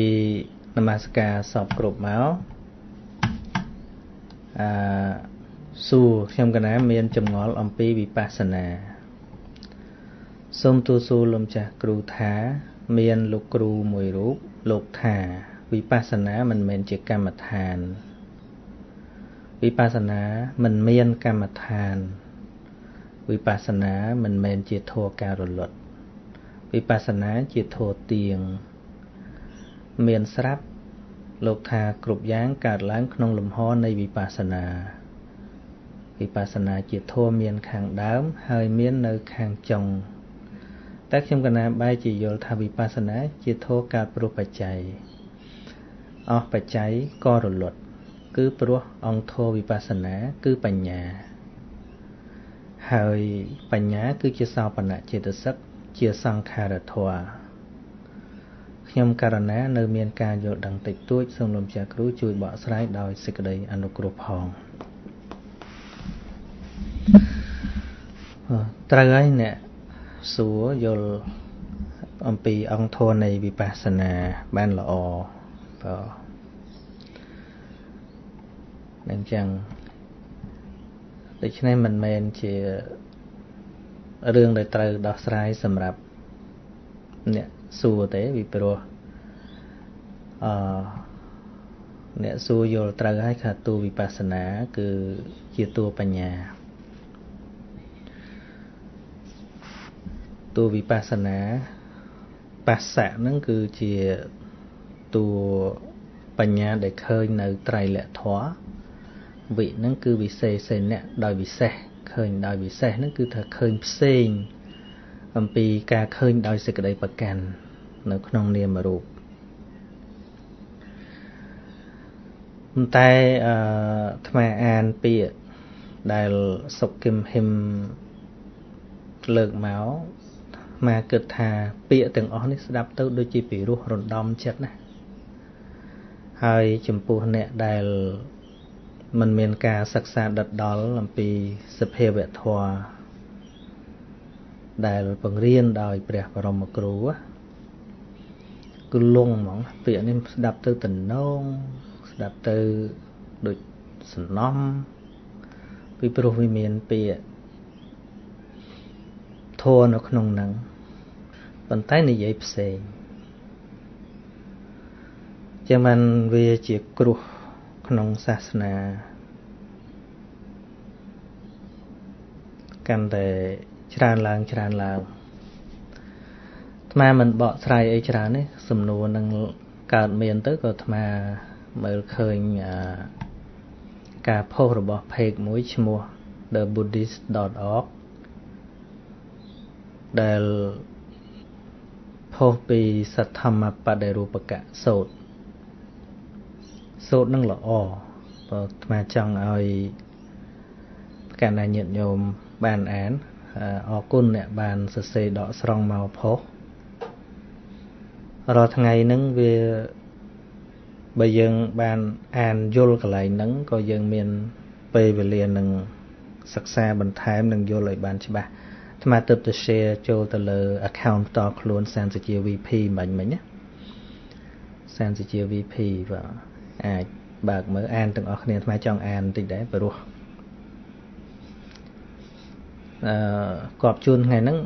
S1: នមស្ការសពគ្រប់មកអឺសួរខ្ញុំកណាមានចម្ងល់អំពីវិបស្សនាសូមទូសួរលោកចាស់គ្រូថា មានលោកគ្រូមួយរូបលោកថា វិបស្សនាមិនមែនជាកម្មដ្ឋាន វិបស្សនាមិនមានកម្មដ្ឋាន វិបស្សនាមិនមែនជាធម៌ការរលត់វិបស្សនាជាធម៌ទៀងមានស្រាប់លោកថាគ្រប់យ៉ាងកើតឡើងក្នុងលំហនៃវិបស្សនាវិបស្សនាជាធម៌មានខាងដើមហើយមាននៅខាងចុងតែខ្ញុំកណាបែរជាយល់ថាវិបស្សនាជាធម៌កើតព្រោះបច្ច័យអស់បច្ច័យក៏រលត់គឺព្រោះអង្គធម៌វិបស្សនាគឺបញ្ញា ហើយបញ្ញាគឺជាសោបនៈចេតសិកជាសង្ខារធម៌ខ្ញុំករណានៅមានការយល់ដឹងតិចតួចសូមលោកចាគ្រូជួយបកស្រាយដោយសេចក្តីអនុគ្រោះផងត្រូវហើយអ្នកសួរយល់អំពីអង្គធម៌នៃវិបស្សនាបានល្អបាទនឹងចឹង ដូច្នេះមិនមែនជារឿងដែលត្រូវដោះស្រាយសម្រាប់អ្នកសួរទេពីព្រោះអឺអ្នកសួរយល់ត្រូវហើយថាតួវិបស្សនា គឺជាតួបញ្ញាតួវិបស្សនាបស្សៈហ្នឹងគឺជាតួបញ្ញាដែលឃើញនៅត្រៃលក្ខធម៌ វិហ្នឹងគឺវិសេសេនៈដោយវិសេសឃើញដោយវិសេសហ្នឹងគឺថាឃើញផ្សេងអំពីការឃើញដោយសេចក្តីប្រកាន់នៅក្នុងនាមរូបតែអឺថ្មអានពាក្យដែលសុកគឹមហ៊ឹមលើកមកមកគិតថាពាក្យទាំងអស់នេះស្ដាប់ទៅដូចជាពីរោះរំដំចិត្តណាហើយចំពោះអ្នកដែល มันមានការសិក្សាដិតដល់អំពីសភាវធម៌ដែលបង្រៀនដោយព្រះបរមគ្រូគឺលងហ្មងពាក្យនេះស្ដាប់ទៅតំណងស្ដាប់ទៅដូចសំណំពីព្រោះវាមានពាក្យធម៌នៅក្នុងហ្នឹងប៉ុន្តែនិយាយផ្សេងចឹងបានវាជាគ្រោះ ក្នុងសាសនាកាន់តែច្រើនឡើងច្រើនឡើងអាត្មាមិនបកស្រាយអីច្រើនទេសំណួរនឹងកើតមានទៅក៏អាត្មាមើលឃើញការផុសរបស់ page មួយឈ្មោះ thebuddhist.org ដែលផុសពីសទ្ធម្មបដិរូបកៈសូត្រ សូត្រនឹងល្អបើអាត្មាចង់ឲ្យកណ្ណាញាតិញោមបានអានអរគុណអ្នកបានសរសេរដកស្រង់មកផុសរាល់ថ្ងៃហ្នឹងវាបើយើងបានអានយល់កន្លែងហ្នឹងក៏យើងមានពេលវេលានឹងសិក្សាបន្ថែមនិងយល់ឲ្យបានច្បាស់អាត្មាទើបទៅ share ចូលទៅលើ account ផ្ទាល់ខ្លួនសានសុជា VP មិញមិញណាសានសុជា VP បាទ អាចបើកមើលអានទាំងអស់គ្នាអាត្មាចង់អានបន្តិចដែរព្រោះអឺកប់ជូនថ្ងៃហ្នឹង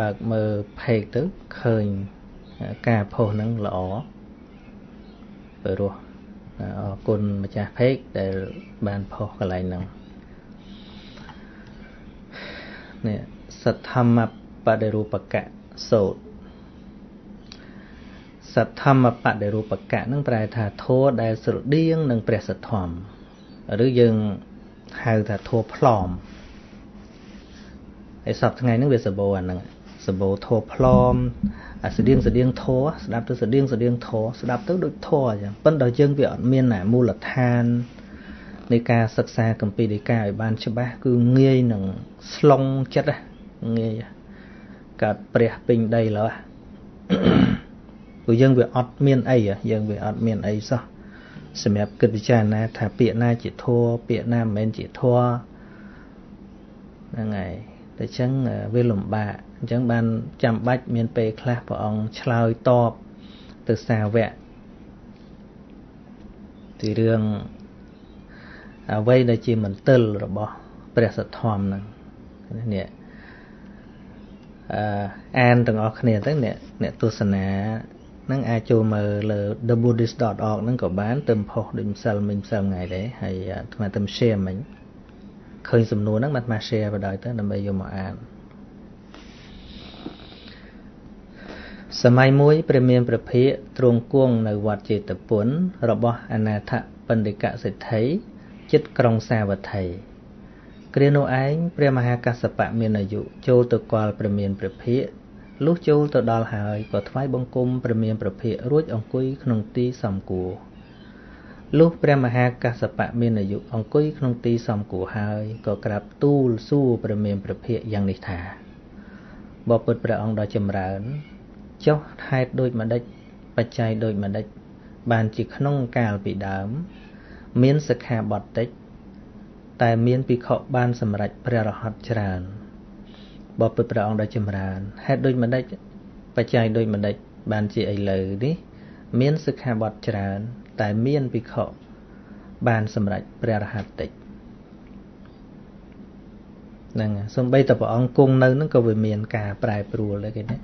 S1: បើកមើល page ទៅឃើញការផុសហ្នឹងល្អព្រោះអរគុណម្ចាស់ page ដែលបានផុសកន្លែងហ្នឹងនេះសទ្ធម្មបដិរូបកៈសូត្រ សទ្ធម្មបដិរូបកៈនឹងប្រែថាធัวដែលស្រដៀងនឹងព្រះសទ្ធំឬយើងហៅថាធัวផ្លំហើយសពថ្ងៃហ្នឹងវាសបោអាហ្នឹងសបោធัวផ្លំអាស្តៀងស្តៀងធัวស្ដាប់ទៅស្តៀងស្តៀងធัวស្ដាប់ទៅដូចធัวអញ្ចឹងប៉ុន្តែយើងវាអត់មានមូលដ្ឋាននៃការសិក្សាកម្ពីដីកាឲ្យបានច្បាស់គឺងាយនឹងស្លងចិត្តងាយកើតព្រះពេញដីឡើយ ព្រោះយើងវាអត់មានអីយើងវាអត់មានអីសោះសម្រាប់គិតពិចារណាថាពាក្យណាជាធัวពាក្យណាមិនមែនជាធัวហ្នឹងហើយតែអញ្ចឹងវាលំបាកអញ្ចឹងបានចាំបាច់មានពេលខ្លះព្រះអង្គឆ្លើយតបទៅសាវកពីរឿងអ្វីដែលជាមន្ទិលរបស់ព្រះសទ្ធំហ្នឹងនេះអឺអានទាំងអស់គ្នាទៅអ្នកអ្នកទស្សនា នឹងអាចចូលមើលលើ thebuddhist.org ហ្នឹងក៏បានទៅផុសដូចម្សិលមិញម្សិលថ្ងៃដែរហើយអាត្មាទៅ share មិញឃើញសំណួរហ្នឹងអាត្មា share បដ ாய் ទៅដើម្បីយកមកអានសម័យមួយព្រះមានព្រះភិក្ខទ្រង់គង់នៅវត្តចេតពុនរបស់អនាថបណ្ឌិកសិទ្ធិចិត្តក្រុងសាវត្ថីគ្រានោះឯងព្រះមហាកសបៈមានអាយុចូលទៅគាល់ព្រះមានព្រះភិក្ខ លុះចូលទៅដល់ហើយក៏ថ្វាយបង្គំព្រះមានព្រះភិក្ខរួចអង្គុយក្នុងទីសំគួរលុះព្រះមហាកសបៈមានអាយុអង្គុយក្នុងទីសំគួរហើយក៏ក្រាបទូលសួរព្រះមានព្រះភិក្ខយ៉ាងនេះថាបបពុតព្រះអង្គដ៏ចម្រើនចុះហេតុដូចម្ដេចបច្ច័យដូចម្ដេចបានជាក្នុងកាលពីដើម មានសិក្ខាបទតិច តែមានភិក្ខុបានសម្រេចព្រះរហន្តច្រើន បបពុតព្រះអង្គដ៏ចម្រើនហេតុដូចម្ដេចបច្ច័យដូចម្ដេចបានជាឥឡូវនេះមានសិក្ខាបទច្រើន តែមានភិក្ខុបានសម្រេចព្រះរហន្តតិចហ្នឹងសំបីតព្រះអង្គគង់នៅហ្នឹងក៏វាមានការប្រែប្រួលដែរគេណា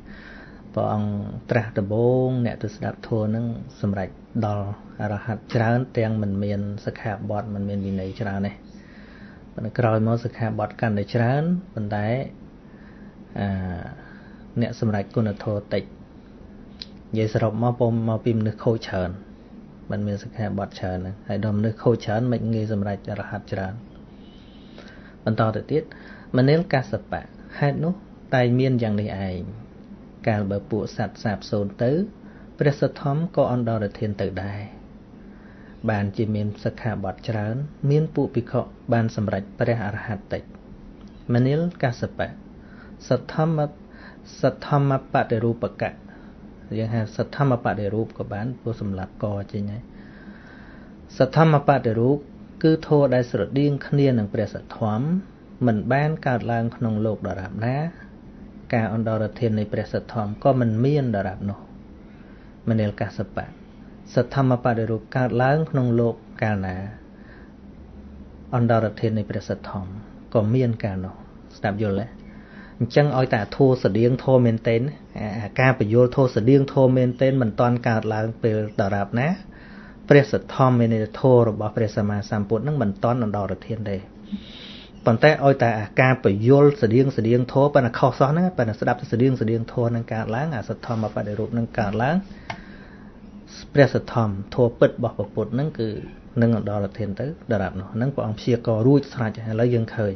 S1: ព្រះអង្គត្រាស់ដំបងអ្នកទៅស្ដាប់ធម៌ហ្នឹងសម្រេចដល់អរហន្តច្រើន ទាំងមិនមានសិក្ខាបទមិនមានវិន័យច្រើនទេប៉ុន្តែក្រោយមកសិក្ខាបទកាន់តែច្រើនប៉ុន្តែ អឺអ្នកសម្រេចគុណធម៌តិចនិយាយសរុបមកពុំមកពីមនុស្សខូចច្រើនมันមានសិក្ខាបទច្រើនហ្នឹងហើយដល់មនុស្សខូចច្រើនមិនងាយសម្រេចអរហន្តច្រើនបន្តទៅទៀតមនាលកសបៈហេតុនោះតែមានយ៉ាងនេះឯងកាលបើពួកសត្វសាបសូន្យទៅព្រះសទ្ធំក៏អន្តរធានទៅដែរបានជាមានសិក្ខាបទច្រើន មានពួកភិក្ខុបានសម្រេចព្រះអរហន្តតិចមនិលកសបៈ សទ្ធម្មសទ្ធម្មបតិរូបកៈយើងហៅសទ្ធម្មបតិរូបក៏បានព្រោះសម្រាប់កចេញហើយសទ្ធម្មបតិរូបគឺធម៌ដែលស្រដៀងគ្នានឹងព្រះសទ្ធំមិនបានកើតឡើងក្នុងលោកដរាបណា ការអន្តរធាននៃព្រះសទ្ធំក៏មិនមានដរាបនោះមនិលកសបៈសទ្ធម្មបដិរូបកើតឡើងក្នុងលោកកាលណាអន្តរធាននៃព្រះសទ្ធំក៏មានកាលនោះស្ដាប់យល់ទេ អញ្ចឹងឲ្យតែធោស្តៀងធោមែនទែនអាការបញ្យលធោស្តៀងធោមែនទែនមិនតាន់កើតឡើងពេលដរាបណាព្រះសទ្ធម្មមេនធោរបស់ព្រះសម្មាសម្ពុទ្ធនឹងមិនតាន់ដល់រធានទេប៉ុន្តែឲ្យតែអាការបញ្យលស្តៀងស្តៀងធោប៉ុន្តែខុសសោះហ្នឹងប៉ុន្តែស្ដាប់ស្តៀងស្តៀងធោនឹងកើតឡើងអាសទ្ធម្មបដិរូបនឹងកើតឡើងព្រះសទ្ធម្មធោពិតរបស់ព្រះពុទ្ធហ្នឹងគឺនឹងដល់រធានទៅដរាបនោះហ្នឹងព្រះអង្គព្យាកររួចស្រេចហើយឥឡូវយើងឃើញ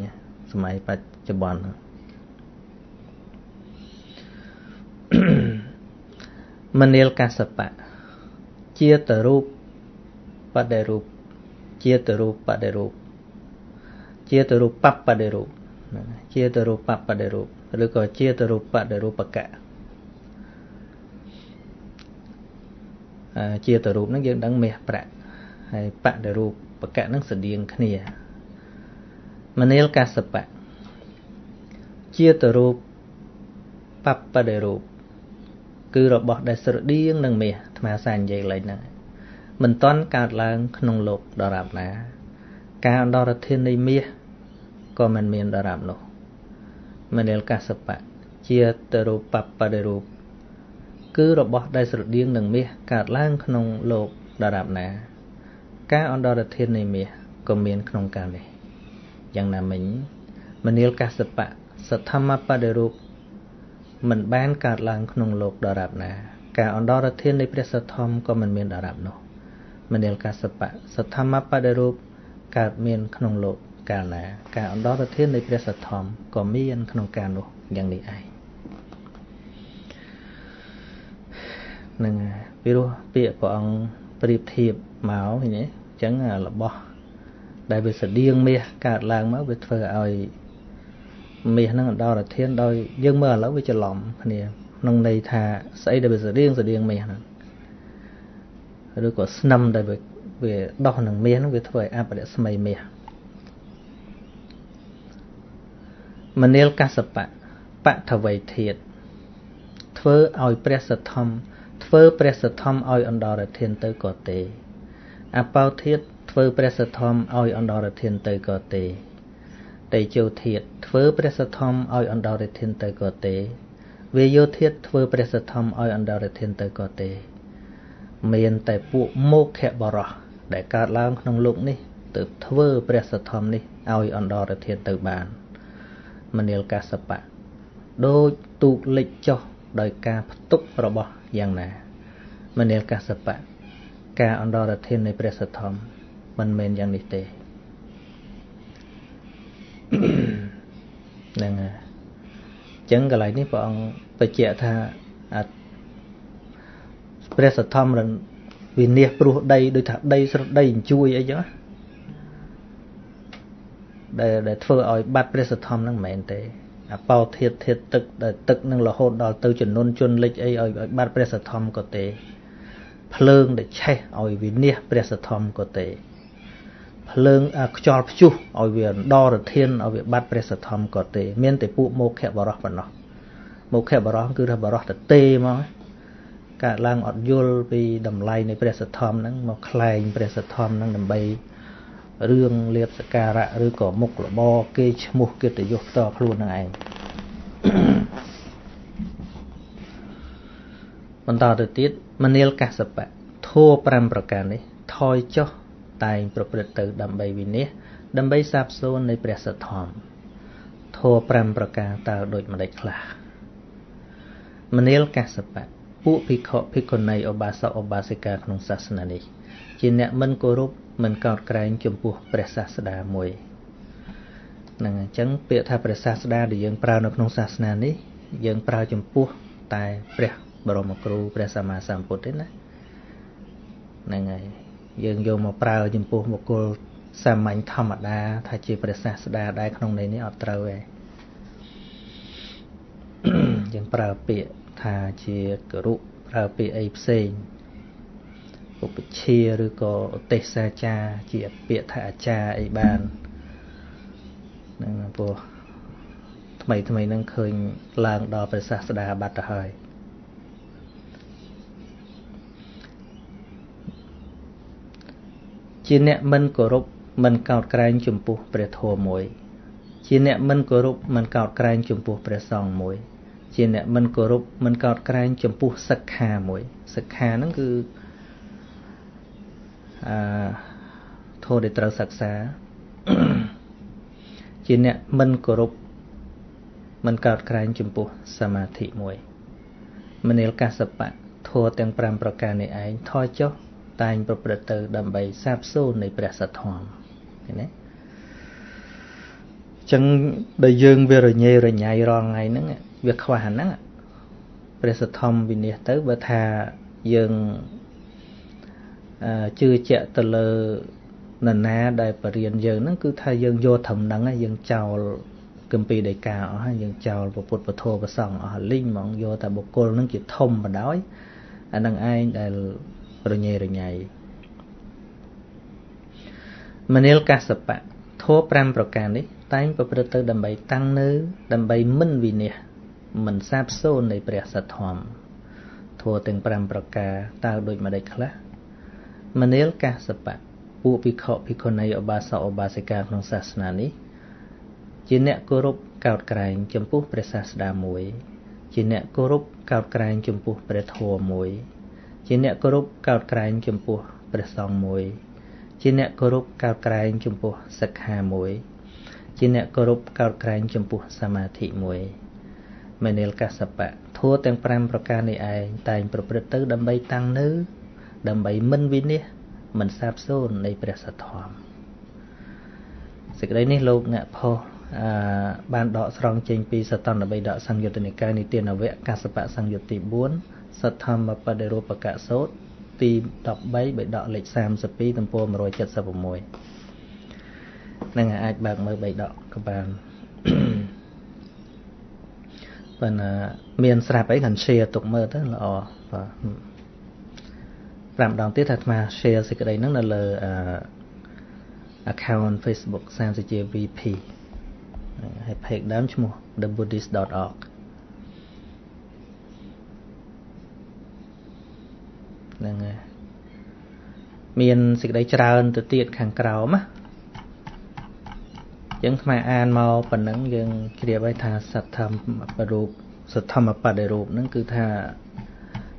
S1: សម័យបច្ចុប្បន្នហ្នឹង មនាលកសបៈជាតរូបបដិរូបជាតរូបបដិរូបជាតរូបបបដិរូបជាតរូបបបដិរូបឬក៏ជាតរូបបដិរូបកៈជាតរូបហ្នឹងយើងដឹងមាសប្រាក់ហើយបដិរូបបកៈហ្នឹងស្តៀងគ្នាមនាលកសបៈជាតរូបបបដិរូប គឺរបស់ដែលស្រដៀងនឹងមាសអាត្មាសានិយាយលេងហ្នឹងមិនតន់កើតឡើងក្នុងលោកដរាបណា ការអន្តរធាននៃមាសក៏មិនមានដរាបនោះមនាលកសបៈជាតរូបបដិរូបគឺរបស់ដែលស្រដៀងនឹងមាសកើតឡើងក្នុងលោកដរាបណា ការអន្តរធាននៃមាសក៏មានក្នុងកាលនេះយ៉ាងណាមិញមនាលកសបៈសទ្ធម្មបដិរូប មិនបានកើតឡើងក្នុងលោកដរាបណា ការអន្តរធាននៃព្រះសទ្ធម្មក៏មិនមានដរាបនោះមនាលកសបៈសទ្ធម្មបដិរូបកើតមានក្នុងលោកកាលណា ការអន្តរធាននៃព្រះសទ្ធម្មក៏មានក្នុងកាលនោះយ៉ាងនេះឯងនឹងពីព្រោះពាក្យព្រះអង្គប្រៀបធៀបមកឃើញទេអញ្ចឹងរបស់ដែលវាស្តៀងមាសកើតឡើងមកវាធ្វើឲ្យ មាសហ្នឹងអន្តរធានដោយយើងមើលឥឡូវវាច្រឡំគ្នាក្នុងន័យថាស្អីដែលវាស្តៀងស្តៀងមាសហ្នឹងឬក៏ស្នឹមដែលវាវាដោះនឹងមាសហ្នឹងវាធ្វើឲ្យអបរិស្មីមាសមនាលកសបៈបថវៃធាតធ្វើឲ្យព្រះសទ្ធំធ្វើព្រះសទ្ធំឲ្យអន្តរធានទៅក៏ទេអបោធាតធ្វើព្រះសទ្ធំឲ្យអន្តរធានទៅក៏ទេ តេជោធាតធ្វើព្រះសទ្ធំឲ្យអន្តរធានទៅក៏ទេវាយោធាតធ្វើព្រះសទ្ធំឲ្យអន្តរធានទៅក៏ទេ មានតែពួកមោខៈបរោះដែលកើតឡើងក្នុងលោកនេះទើបធ្វើព្រះសទ្ធំនេះឲ្យអន្តរធានទៅបានមនាលកាសបៈដូចទូកលិចចុះដោយការផ្ទុករបស់យ៉ាងណាមនាលកាសបៈការអន្តរធាននៃព្រះសទ្ធំមិនមែនយ៉ាងនេះទេ ហ្នឹងហើយអញ្ចឹងកន្លែងនេះព្រះអង្គបញ្ជាក់ថាព្រះសទ្ធំរវិនិច្ឆ័យព្រោះដីដូចថាដីស្រដីអញ្ជួយអីចឹងដែលដែលធ្វើឲ្យបាត់ព្រះសទ្ធំហ្នឹងមិនមែនទេអបោធាតធាតទឹកដែលទឹកនឹងរហូតដល់ទៅចំនួនជន់លិចអីឲ្យឲ្យបាត់ព្រះសទ្ធំក៏ទេ ភ្លើងដែលឆេះឲ្យវិនិច្ឆ័យព្រះសទ្ធំក៏ទេ ភ្លើងខ្យល់ព្យុះឲ្យវាដរធានឲ្យវាបាត់ព្រះសទ្ធំក៏ទេមានតែពួកមោខៈបរោះប៉ុណ្ណោះមោខៈបរោះគឺថាបរោះតទេមកកើតឡើងអត់យល់ពីតម្លៃនៃព្រះសទ្ធំហ្នឹងមកខ្លែងព្រះសទ្ធំហ្នឹងដើម្បីរឿងលៀបសការៈឬក៏មុខរបរគេឈ្មោះកិត្តិយសផ្ទាល់ខ្លួននឹងឯងបន្តទៅទៀតមនាលកសបៈធัว5ប្រការនេះថយចុះ តែងប្រព្រឹត្តទៅដើម្បីវិនិច្ឆ័យដើម្បីសាបសូន្យនៃព្រះសទ្ធំធัว5ប្រការតើដូចម្ដេចខ្លះមនាលកសបៈពួកភិក្ខុភិក្ខុនីឧបាសកឧបាសិកាក្នុងសាសនានេះ ជាអ្នកមិនគោរពមិនកោតក្រែងចំពោះព្រះសាស្តាមួយនឹងអញ្ចឹងពាក្យថាព្រះសាស្តាដែលយើងប្រើនៅក្នុងសាសនានេះ យើងប្រើចំពោះតែព្រះបរមគ្រូព្រះសម្មាសម្ពុទ្ធទេណាហ្នឹងហើយ យើងយកមកប្រើចំពោះបុគ្គលសាមញ្ញធម្មតា ថាជាព្រះសាស្តាដែរក្នុងន័យនេះអត់ត្រូវទេយើងប្រើពាក្យថាជាគរុប្រើពាក្យអីផ្សេងឧបជាឬក៏ឧទេសសាចារជាពាក្យថាអាចារ្យអីបានហ្នឹងព្រោះថ្មីថ្មីហ្នឹងឃើញឡើងដល់ព្រះសាស្តាបាត់ទៅហើយ ជាអ្នកមិនគោរពមិនកោតក្រែងចំពោះព្រះធម៌មួយ ជាអ្នកមិនគោរពមិនកោតក្រែងចំពោះព្រះសង្ឃមួយ ជាអ្នកមិនគោរពមិនកោតក្រែងចំពោះសិក្ខាមួយសិក្ខាហ្នឹងគឺអឺធម៌ដែលត្រូវសិក្សាជាជាអ្នកមិនគោរពមិនកោតក្រែងចំពោះសមាធិមួយមនាលកសបៈធัวទាំង5ប្រការនេះឯងថយចុះ តែងប្រព្រឹត្តទៅដើម្បីសាបសូន្យនៃព្រះសទ្ធំឃើញទេចឹងដែលយើងវារញ៉េរញ៉ៃរាល់ថ្ងៃហ្នឹងវាខ្វះហ្នឹងព្រះសទ្ធំវិនិច្ឆ័យទៅបើថាយើងជឿជាក់ទៅលើនរណាដែលបរៀនយើងហ្នឹងគឺថាយើងយកត្រឹមហ្នឹងយើងចោលគម្ពីរដីកាអស់ហើយយើងចោលពុទ្ធពធប្រសងអស់លីងហ្មងយកតែបុគ្គលហ្នឹងជាធំបណ្ដោយអានឹងឯងដែល រញ៉េរញ៉ៃមនាលកសបៈធម៌5ប្រការនេះ តែងប្រព្រឹត្តទៅដើម្បីតាំងនៅ ដើម្បីមិនវិនិច្ឆ័យមិនសាបសូន្យនៃព្រះសទ្ធំធម៌ទាំង5ប្រការតើដូចម្ដេចខ្លះមនាលកសបៈពួកភិក្ខុភិក្ខុនីឧបាសកឧបាសិកាក្នុងសាសនានេះ ជាអ្នកគោរពកោតក្រែង ចំពោះព្រះសាស្តាមួយ ជាអ្នកគោរពកោតក្រែងចំពោះព្រះធម៌មួយ ជាអ្នកគោរពកោតក្រែងចំពោះព្រះសង្ឃមួយ ជាអ្នកគោរពកោតក្រែងចំពោះសិក្ខាមួយ ជាអ្នកគោរពកោតក្រែងចំពោះសមាធិមួយមេនិលកសបៈធัวទាំង5ប្រការនេះឯងតែងប្រព្រឹត្តទៅដើម្បីតាំងនៅ ដើម្បីមិនវិនិច្ឆ័យមិនសាបសូន្យនៃព្រះសទ្ធំសេចក្តីនេះលោកអ្នកផុសអឺបានដកស្រង់ចេញពីសតន្តបីដកសង្យុត្តនិកាយនិទានវៈកសបៈសង្យុត្តទី4 សទ្ធម្មបដិរូបកៈសោតទី13បៃដកលេខ32ទំព័រ176នឹងអាចបើកមើលបៃដកក៏បានប៉ុន្តែមានស្រាប់អីគាត់ share ទុកមើលទៅល្អបាទ5ដងទៀតថាអាត្មា share សេចក្តីហ្នឹងនៅលើ account Facebook សាមសជា VP ហើយ page ដើមឈ្មោះ thebuddhist.org ហ្នឹងហើយមានសេចក្តីច្រើនទៅទៀតខាងក្រោមណាយើងថ្មអានមកប៉ុណ្ណឹងយើងជ្រាបហើយថាសទ្ធម្មបរូបសទ្ធម្មបដិរូបហ្នឹងគឺថា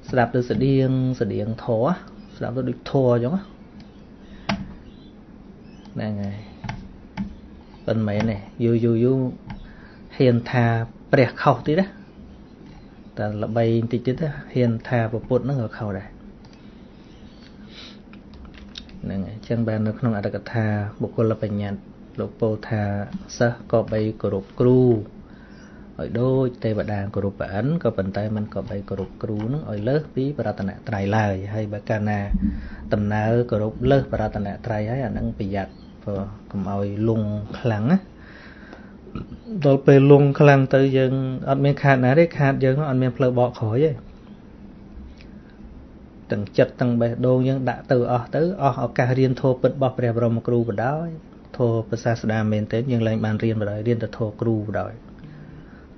S1: ស្ដាប់ទៅស្តៀងស្តៀងធរស្ដាប់ទៅដូចធរអញ្ចឹងហ្នឹងហើយប៉ុន្មានទេយូរយូរយូរហ៊ានថាព្រះខុសទៀតណាតែល្បីបន្តិចទៀតហ៊ានថាពុទ្ធហ្នឹងក៏ខុសដែរ ហ្នឹងហើយអញ្ចឹងបាននៅក្នុងអត្តកថាបុគ្គលបញ្ញត្តិលោកពោលថាសិស្សក៏បីគោរពគ្រូឲ្យដូចទេវតាគោរពព្រះអិនក៏ប៉ុន្តែมันក៏បីគោរពគ្រូនឹងឲ្យលើសពីបរតនត្រ័យឡើយហើយបើកាលណាដំណើរគោរពលើសបរតនត្រ័យហើយអានឹងប្រយ័ត្នព្រោះកុំឲ្យលងខ្លាំងណាដល់ពេលលងខ្លាំងទៅយើងអត់មានខាតណាទេខាតយើងអត់មានផ្លូវបកក្រោយទេ ទាំងចិត្តទាំងបេះដូងយើងដាក់ទៅអស់ទៅអស់ឱកាសរៀនធម៌ពិតរបស់ព្រះបរមគ្រូបណ្ដោយធម៌ប្រសាស្ដាមែនទែនយើងឡើងបានរៀនបណ្ដោយរៀនទៅធម៌គ្រូបណ្ដោយ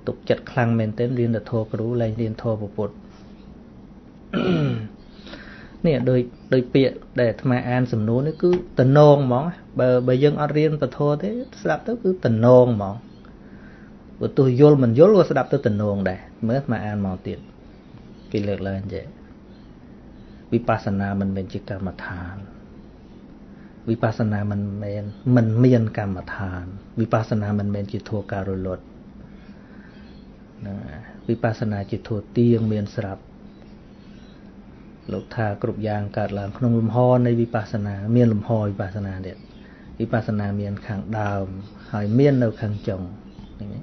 S1: ទុកចិត្តខ្លាំងមែនទែនរៀនទៅធម៌គ្រូឡើងរៀនធម៌ពុទ្ធនេះដោយដោយពាក្យដែលអាត្មាអានសំណួរនេះគឺតំណងហ្មងបើបើយើងអត់រៀនពធទេស្ដាប់ទៅគឺតំណងហ្មងបើទោះយល់មិនយល់ក៏ស្ដាប់ទៅតំណងដែរមើលអាត្មាអានមកទៀតគេលើកឡើងចេះ វិបស្សនាមិនមែនជាកម្មដ្ឋាន វិបស្សនាមិនមែនមិនមានកម្មដ្ឋាន វិបស្សនាមិនមែនជាធัวការលត់ណាវិបស្សនាជាធัวទៀងមានស្រាប់លោកថាគ្រប់យ៉ាងកើតឡើងក្នុងលំហនៃវិបស្សនាមានលំហវិបស្សនាទៀតវិបស្សនាមានខាងដើម ហើយមាននៅខាងចុងហ្នឹងឯង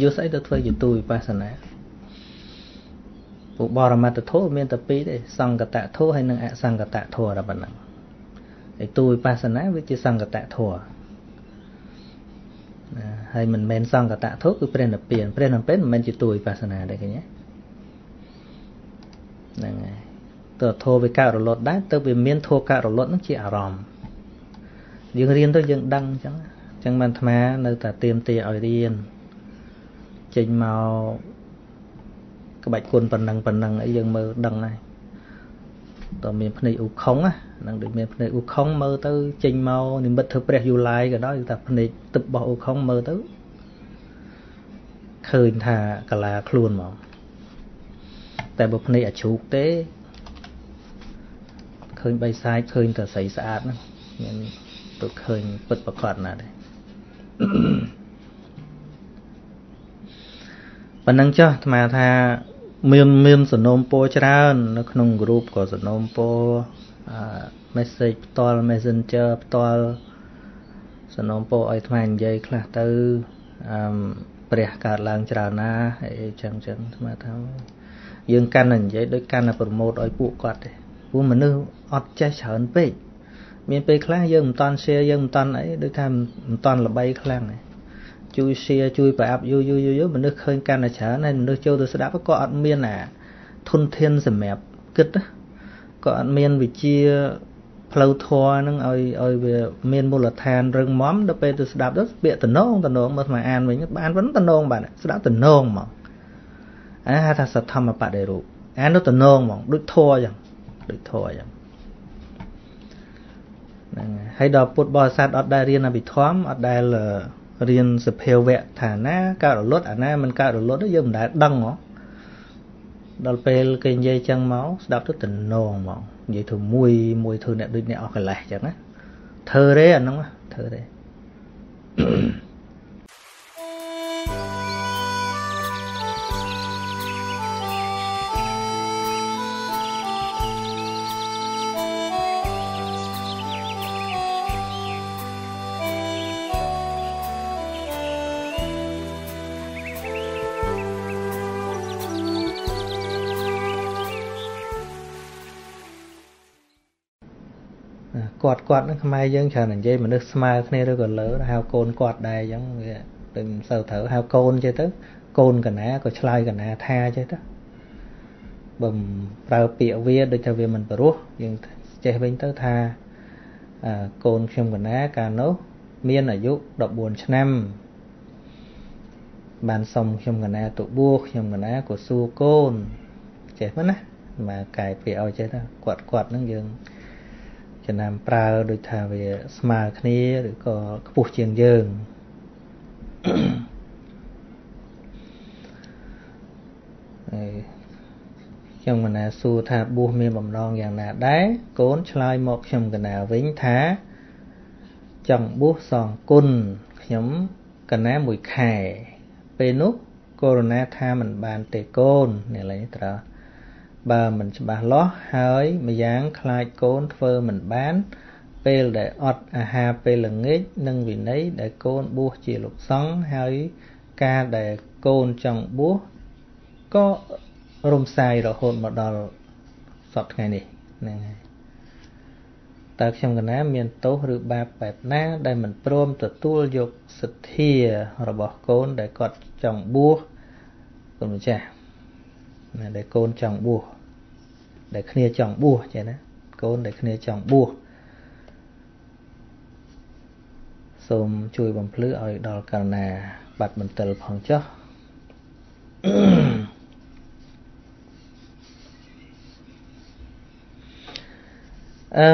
S1: យកស្អីទៅធ្វើជាទូវិបស្សនា ពួកបរមត្តធម៌មានតែពីរទេសង្កតធម៌ហើយនិងអសង្កតធម៌តែប៉ុណ្ណឹងហើយទូវិបស្សនាវាជាសង្កតធម៌ហើយមិនមែនសង្កតធម៌គឺព្រះនិព្វានព្រះនិព្វានមិនមែនជាទូវិបស្សនាទេឃើញទេហ្នឹងហើយតើធម៌វាកើតរលត់ដែរទៅវាមានធម៌កើតរលត់ហ្នឹងជាអារម្មណ៍យើងរៀនទៅយើងដឹងអញ្ចឹងអញ្ចឹងបានអាត្មានៅតែទៀមទាឲ្យរៀនចេញមក ក្បាច់គុណប៉ុណ្ណឹងប៉ុណ្ណឹងអីយើងមើលដឹងហើយតើមានភ្នែកអ៊ូខុងណានឹងដូចមានភ្នែកអ៊ូខុងមើលទៅចេញមកនិមិត្តធ្វើព្រះយូឡាយក៏ដោយតែភ្នែកទឹករបស់អ៊ូខុងមើលទៅឃើញថាកាឡាខ្លួនមកតែបើភ្នែកអាជ្រូកទេឃើញបីសាយឃើញតែស្រីស្អាតហ្នឹងមានទៅឃើញពិតប្រកបណាស់ទេប៉ុណ្ណឹងចុះអាត្មាថា មានមានសនំពោច្រើន នៅក្នុងគ្រូបក៏សនំពោអឺ message ផ្ទាល់ Messenger ផ្ទាល់សនំពោឲ្យអាត្មានិយាយខ្លះទៅអឺព្រះកើតឡើងច្រើនណាអីចឹងចឹងអាត្មាថាយើងកាន់តែនិយាយដូចកាន់តែប្រម៉ូតឲ្យពួកគាត់ទេពួកមនុស្សអត់ចេះច្រើនពេកមានពេលខ្លះយើងមិនតន់ share យើងមិនតន់អីដូចថាមិនតន់ល្បីខ្លាំងទេ ជួយ share ជួយប្រអាប់យូរយូរយូរមនុស្សឃើញកាន់តែច្រើនហើយមនុស្សចូលទៅស្ដាប់ក៏អត់មានអាធនធានសម្រាប់គិតក៏អត់មានវិជាផ្លូវធម៌ហ្នឹងឲ្យឲ្យវាមានមូលដ្ឋានរឹងមាំដល់ពេលទៅស្ដាប់ទៅពាក្យតំណងតំណងមកស្មាអានវិញបានប៉ុណ្ណឹងតំណងបាទស្ដាប់តំណងហ្មងអាហៅថាសទ្ធម្មបដិរូបអានទៅតំណងហ្មងដូចធម៌អញ្ចឹងដូចធម៌អញ្ចឹងហ្នឹងហើយដល់ពុទ្ធបរិស័ទអត់ដែលរៀនអភិធម្មអត់ដែល រៀនសភាវៈថាណាកើតរលត់អាណាមិនកើតរលត់យើងមិនដែលដឹងហ៎ដល់ពេលគេនិយាយចឹងមកស្ដាប់ទៅតំណងហ្មងនិយាយធ្វើមួយមួយធ្វើអ្នកដូចអ្នកអស់កលេសចឹងណាធ្វើទេអាហ្នឹងធ្វើទេ គាត់គាត់នឹងខ្មែរយើងច្រើននិយាយមនុស្សស្មើគ្នាឬក៏លើហៅកូនគាត់ដែរអញ្ចឹងវាដូចមិនសូវត្រូវហៅកូនចេះទៅកូនកណាក៏ឆ្លើយកណាថាចេះទៅបើប្រើពាក្យវាដូចថាវាមិនព្រោះយើងចេះវិញទៅថាកូនខ្ញុំកណាកាលនោះមានអាយុ14ឆ្នាំបានសុំខ្ញុំកណាទៅបួសខ្ញុំកណាក៏សួរកូនចេះហ្នឹងណាមកកែពាក្យឲ្យចេះទៅគាត់គាត់ហ្នឹងយើង ចំណាំប្រើដូចថាវាស្មើគ្នាឬក៏ខ្ពស់ជាងយើងហើយខ្ញុំកណាសួរថាបួសមានបំណងយ៉ាងណាដែរកូនឆ្លើយមកខ្ញុំកណាវិញថាចង់បួសសងគុណខ្ញុំកណាមួយខែពេលនោះកូរណាថាមិនបានទេកូននេះឡើយត្រូវ បើមិនច្បាស់លាស់ហើយម្យ៉ាងខ្លាចកូនធ្វើមិនបាន ពេលដែលអត់អាហារពេលល្ងាចនិងវិន័យដែលកូនបួសជាលោកសង្ឃហើយការដែលកូនចង់បួសក៏រំសាយរហូតមកដល់សពថ្ងៃនេះហ្នឹងហើយតើខ្ញុំកណាមានទោសឬបាបបែបណា ដែលមិនព្រមទទួលយកសទ្ធារបស់កូនដែលគាត់ចង់បួសគុណម្ចាស់ណាដែលកូនចង់បួស ដែលគ្នាចង់បួសចេះណាកូនដែលគ្នាចង់បួសសូមជួយបំភ្លឺឲ្យដល់ករណា បាត់បន្ទិលផងចុះអឺ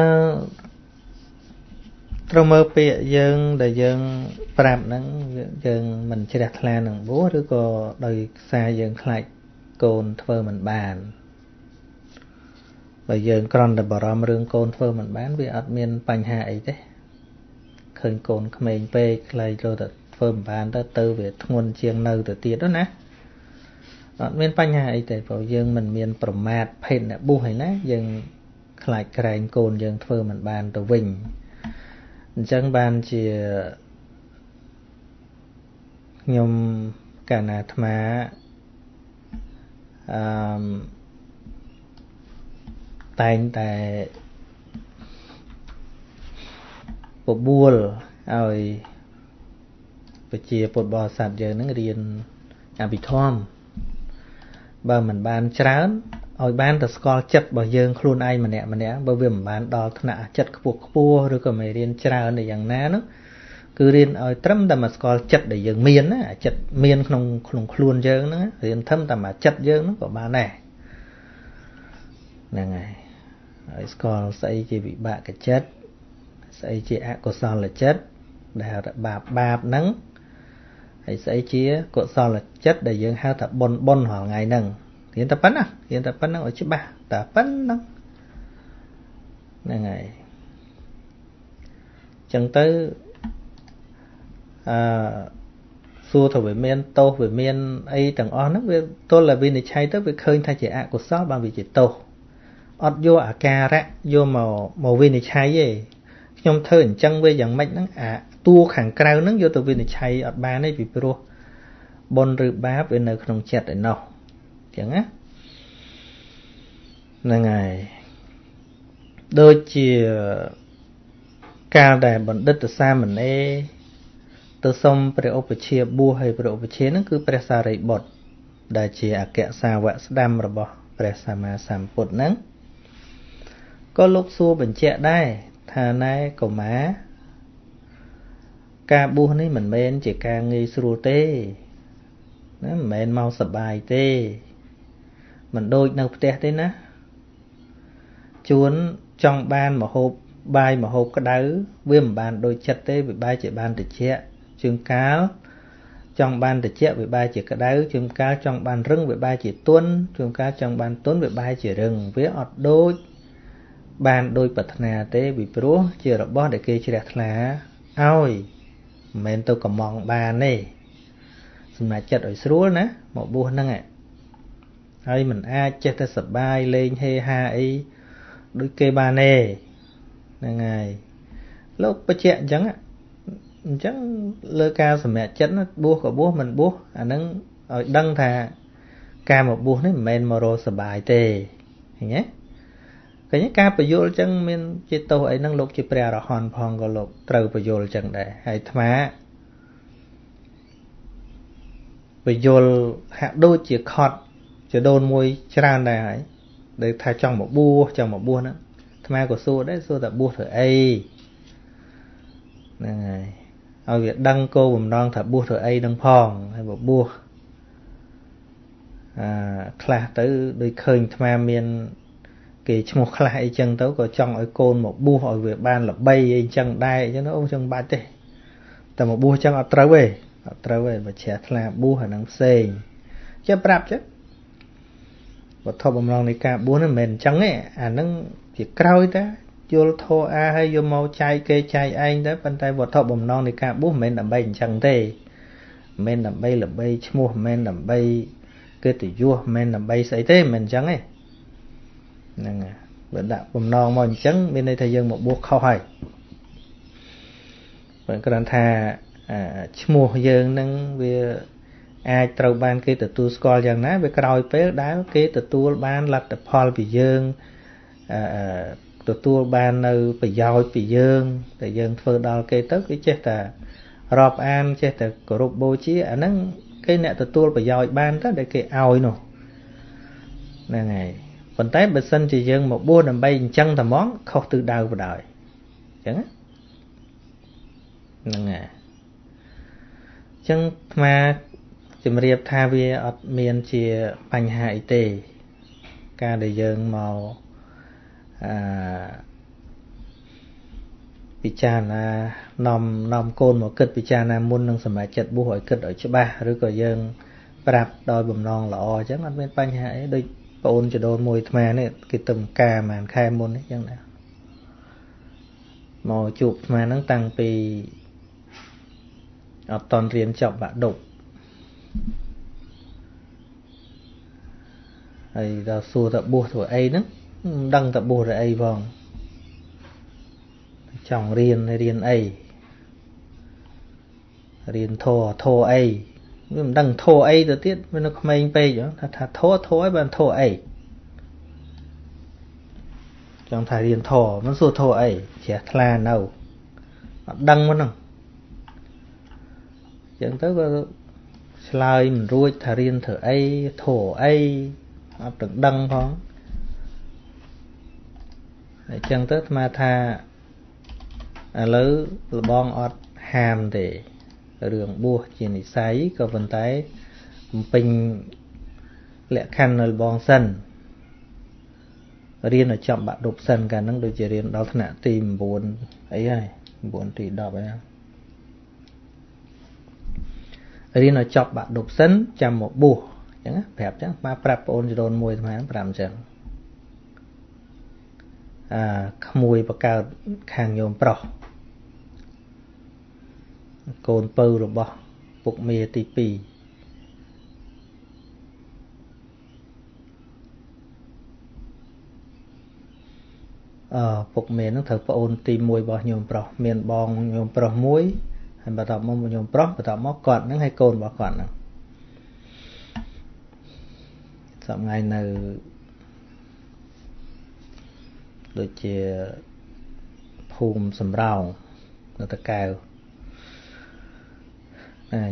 S1: ត្រូវមើលពាក្យយើងដែលយើងប្រាប់ហ្នឹងយើងមិនជ្រះថ្លានឹងបួសឬក៏ដោយសារយើងខ្លាចកូនធ្វើមិនបាន បើយើងគ្រាន់តែបារម្ភរឿងកូនធ្វើមិនបានវាអត់មានបញ្ហាអីទេឃើញកូនក្មេងពេកខ្លីចូលទៅធ្វើមិនបានទៅទៅវាធ្ងន់ជាងនៅទៅទៀតណាអត់មានបញ្ហាអីទេព្រោះយើងមិនមានប្រមាថភេទអ្នកបុះឯណាយើងខ្លាចក្រែងកូនយើងធ្វើមិនបានទៅវិញអញ្ចឹងបានជាខ្ញុំកាលណាអាត្មាអឺ តែងតែបបួលឲ្យប្រជាពុទ្ធបរិស័ទយើងនឹងរៀនអភិធម្មបើមិនបានច្រើនឲ្យបានតែស្គាល់ចិត្តរបស់យើងខ្លួនឯងម្នាក់ម្នាក់បើវាមិនបានដល់ថ្នាក់ចិត្តខ្ពស់ខ្ពស់ឬក៏មិនរៀនច្រើនយ៉ាងណានោះគឺរៀនឲ្យត្រឹមតែមកស្គាល់ចិត្តដែលយើងមានណាចិត្តមានក្នុងក្នុងខ្លួនយើងហ្នឹងរៀនត្រឹមតែមកចិត្តយើងហ្នឹងក៏បានដែរហ្នឹងហើយ ហើយស្គាល់ស្អីជាវិបាកចិត្តស្អីជាអកុសលចិត្តដែលបាបបាបហ្នឹងហើយស្អីជាកុសលចិត្តដែលយើងហៅថាបុណ្យបុណ្យរាល់ថ្ងៃហ្នឹងរៀនតែប៉ុណ្ណារៀនតែប៉ុណ្្នឹងឲ្យច្បាស់តែប៉ុណ្្នឹងហ្នឹងហើយចឹងទៅអឺសួរថាវាមានទោសវាមានអីទាំងអស់ហ្នឹងវាទល់តែវិនិច្ឆ័យទៅវាឃើញថាជាអកុសលបានវាជាទោស អត់យកអាការៈយកមកមកវិនិច្ឆ័យទេខ្ញុំធ្វើអញ្ចឹងវាយ៉ាងម៉េចហ្នឹងអាតួខាងក្រៅហ្នឹងយកទៅវិនិច្ឆ័យអត់បានទេពីព្រោះបុណ្យឬបាបវានៅក្នុងចិត្តឯណោះអញ្ចឹងណាហ្នឹងហើយដូចជាកាលដែលបណ្ឌិតសាមណេរទៅសុំព្រះឧបជាបួសហើយព្រះឧបជាហ្នឹងគឺព្រះសារីបុត្រដែលជាអគ្គសាវកស្ដាំរបស់ព្រះសម្មាសម្ពុទ្ធហ្នឹង ក៏លោកសួរបញ្ជាក់ដែរថាណែកុមារការបួសនេះមិនមែនជាការងាយស្រួលទេណាមិនមែនមកសបាយទេមិនដូចនៅផ្ទះទេណាជួនចង់បានមហូបបាយមហូបក្តៅវាមិនបានដូចចិត្តទេវាបែរជាបានតិចជាងកាលចង់បានតិចវាបែរជាក្តៅជាងកាលចង់បានរឹងវាបែរជាទន់ជាងកាលចង់បានទន់វាបែរជារឹងវាអត់ដូច បានដូចប្រាថ្នាទេពីព្រោះជារបស់ដែលគេជ្រះថ្លាឲ្យមិនមែនទៅកំងបានទេសម្រាប់ចិត្តឲ្យស្រួលណាមកបួសហ្នឹងហើយមិនអាចចេះតែសបាយលេងហេហាអីដូចគេបានទេហ្នឹងហើយលោកបញ្ជាក់អញ្ចឹងអញ្ចឹងលើការសម្រេចចិត្តបួសក៏បួសមិនបួសអាហ្នឹងឲ្យដឹងថាការមកបួសនេះមិនមែនមករកសបាយទេឃើញទេ ឃើញការបញ្យល់អញ្ចឹងមានជាទោសអីហ្នឹងលោកជាព្រះអរហន្តផងក៏លោកត្រូវបញ្យល់អញ្ចឹងដែរហើយអាត្មាបញ្យល់ហាក់ដូចជាខត់ចដូនមួយច្រើនដែរហើយដែលថាចង់មកបួសចង់មកបួសហ្នឹងអាត្មាក៏សួរដែរសួរថាបួសធ្វើអីហ្នឹងហើយឲ្យវាដឹងគោលបំណងថាបួសធ្វើអីនឹងផងហើយបបួសអាខ្លះទៅដូចឃើញអាត្មាមាន គេឈ្មោះខ្លះអីចឹងទៅក៏ចង់ឲ្យកូនមកបួសឲ្យវាបានល្បីអីចឹងដែរអញ្ចឹងអូចឹងបាច់ទេតែមកបួសចឹងអត់ត្រូវទេអត់ត្រូវទេបើជ្រះថ្លាបួសអានឹងផ្សេងចេះប្រាប់ចឹងវត្ថុបំណងនៃការបួសហ្នឹងមិនមែនអញ្ចឹងទេអាហ្នឹងជាក្រោយតាយល់ធោអាហើយយកមកចែកគេចែកឯងទៅប៉ុន្តែវត្ថុបំណងនៃការបួសមិនមែនដើម្បីអញ្ចឹងទេមិនមែនដើម្បីល្បីឈ្មោះមិនមែនដើម្បីកិត្តិយសមិនមែនដើម្បីស្អីទេមិនមែនអញ្ចឹងទេ ហ្នឹងហើយបើដាក់បំណងមកអញ្ចឹងមានន័យថាយើងមកបួសខុសហើយបើគ្រាន់ថាឈ្មោះយើងនឹងវាអាចត្រូវបានគេទទួលស្គាល់យ៉ាងណាវាក្រោយពេលដែលគេទទួលបានលទ្ធផលពីយើងទទួលបាននៅប្រយោជន៍ពីយើងតែយើងធ្វើដល់គេទៅគេចេះតែរាប់អានចេះតែគោរពបូជាអាហ្នឹងគេអ្នកទទួលប្រយោជន៍បានទៅដែលគេឲ្យនោះហ្នឹងហើយ ប៉ុន្តែបើសិនជាយើងមកបួសដើម្បីអញ្ចឹងតែហ្មងខុសទិសដៅបដ ாய் អញ្ចឹងហ្នឹងហើយអញ្ចឹងអាត្មាជំរាបថាវាអត់មានជាបញ្ហាអីទេ ការដែលយើងមកអឺពិចារណានាំនាំកូនមកគិតពិចារណាមុននឹងសម្រេចចិត្តបួសឲ្យគិតឲ្យច្បាស់ឬក៏យើង ប្រាប់ដោយបំណងល្អអញ្ចឹងអត់មានបញ្ហាអីដូច ប្អូនចដូនមួយអាត្មានេះគេទៅការប្រហែលខែមុននេះអញ្ចឹងណាមកជួបអាត្មាហ្នឹងតាំងពីអត់តន់រៀនចប់បាក់ដប់ហើយដល់សួរថាបួសធ្វើអីហ្នឹងមិនដឹងថាបួសទៅអីផងចង់រៀនរៀនអីរៀនធរធរអី វាមិនដឹងធរអីទៅទៀតវានៅក្មេងពេកថាថាធរធរអីបានធរអីចង់ថារៀនធរមិនសួរធរអីជ្រះថ្លានៅអត់ដឹងមកហ្នឹងចឹងទៅក៏ឆ្លើយមិនរួចថារៀនធ្វើអីធរអីអត់ទាំងដឹងផងអញ្ចឹងទៅអាត្មាថាឥឡូវលបងអត់ហាមទេ រឿងបួសជានិស័យក៏ប៉ុន្តែបំពេញលក្ខខណ្ឌនៅលបងសិនរៀនឲ្យចប់បាក់ដប់សិនកាលហ្នឹងដូចជារៀនដល់ថ្នាក់ទី9អីហើយ9ទី10ហើយរៀនឲ្យចប់បាក់ដប់សិនចាំមកបួសអញ្ចឹងប្រាប់អញ្ចឹងមកប្រាប់បងអូនចដូនមួយស្មានប្រាប់អញ្ចឹងអឺក្មួយបកើតខាងញោមប្រុស កូនពៅរបស់ពុកមាទី2អឺពុកមេនឹងត្រូវប្អូនទី1របស់ញោមប្រុសមានបងញោមប្រុសមួយហើយបន្ទាប់មកញោមប្រុសបន្ទាប់មកគាត់នឹងហើយកូនរបស់គាត់នឹងសម្ថ្ងៃនៅដូចជាភូមិសំរោងនៅតកែវ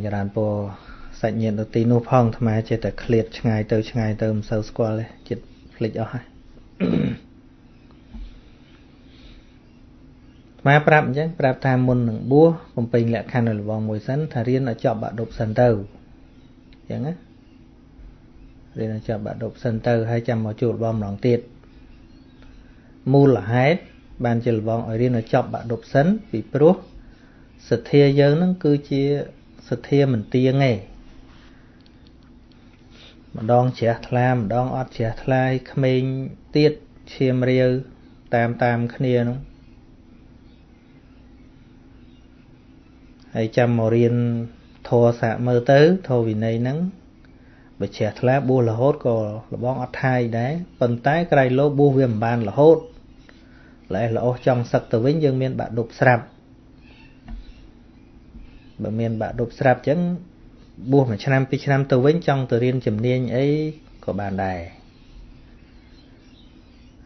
S1: ចរានពរសាច់ញាតិនៅទីនោះផងអាត្មាចេះតែឃ្លាតឆ្ងាយទៅឆ្ងាយទៅមិនសូវស្គាល់ទេចិត្តភ្លេចអស់ហើយអាប្រាប់អញ្ចឹងប្រាប់ថាមុននឹងបួសបំពេញលក្ខខណ្ឌនៅលបងមួយសិនថារៀនឲ្យចប់បាក់ឌុបសិនទៅអញ្ចឹងណារៀនឲ្យចប់បាក់ឌុបសិនទៅហើយចាំមកជួលបងម្ដងទៀតមូលហេតុបានជាលបងឲ្យរៀនឲ្យចប់បាក់ឌុបសិនពីព្រោះសទ្ធាយើងនឹងគឺជា សទ្ធាមិនទៀងទេម្ដងជ្រះថ្លាម្ដងអត់ជ្រះថ្លាក្មេងទៀតឈាមរាវតាមតាមគ្នានោះហើយចាំមករៀនធរសាកមើលទៅធរវិន័យហ្នឹងបើជ្រះថ្លាបួសរហូតក៏លបងអត់ថាយដែរប៉ុន្តែក្រៃលោបួសវាមិនបានរហូតឡេះល្អចង់សឹកទៅវិញយើងមានបាក់ឌុបស្រាប់ បើមានបាក់ឌុបស្រាប់អញ្ចឹងបួសមួយឆ្នាំពីរឆ្នាំទៅវិញចង់ទៅរៀនជំនាញអីក៏បានដែរ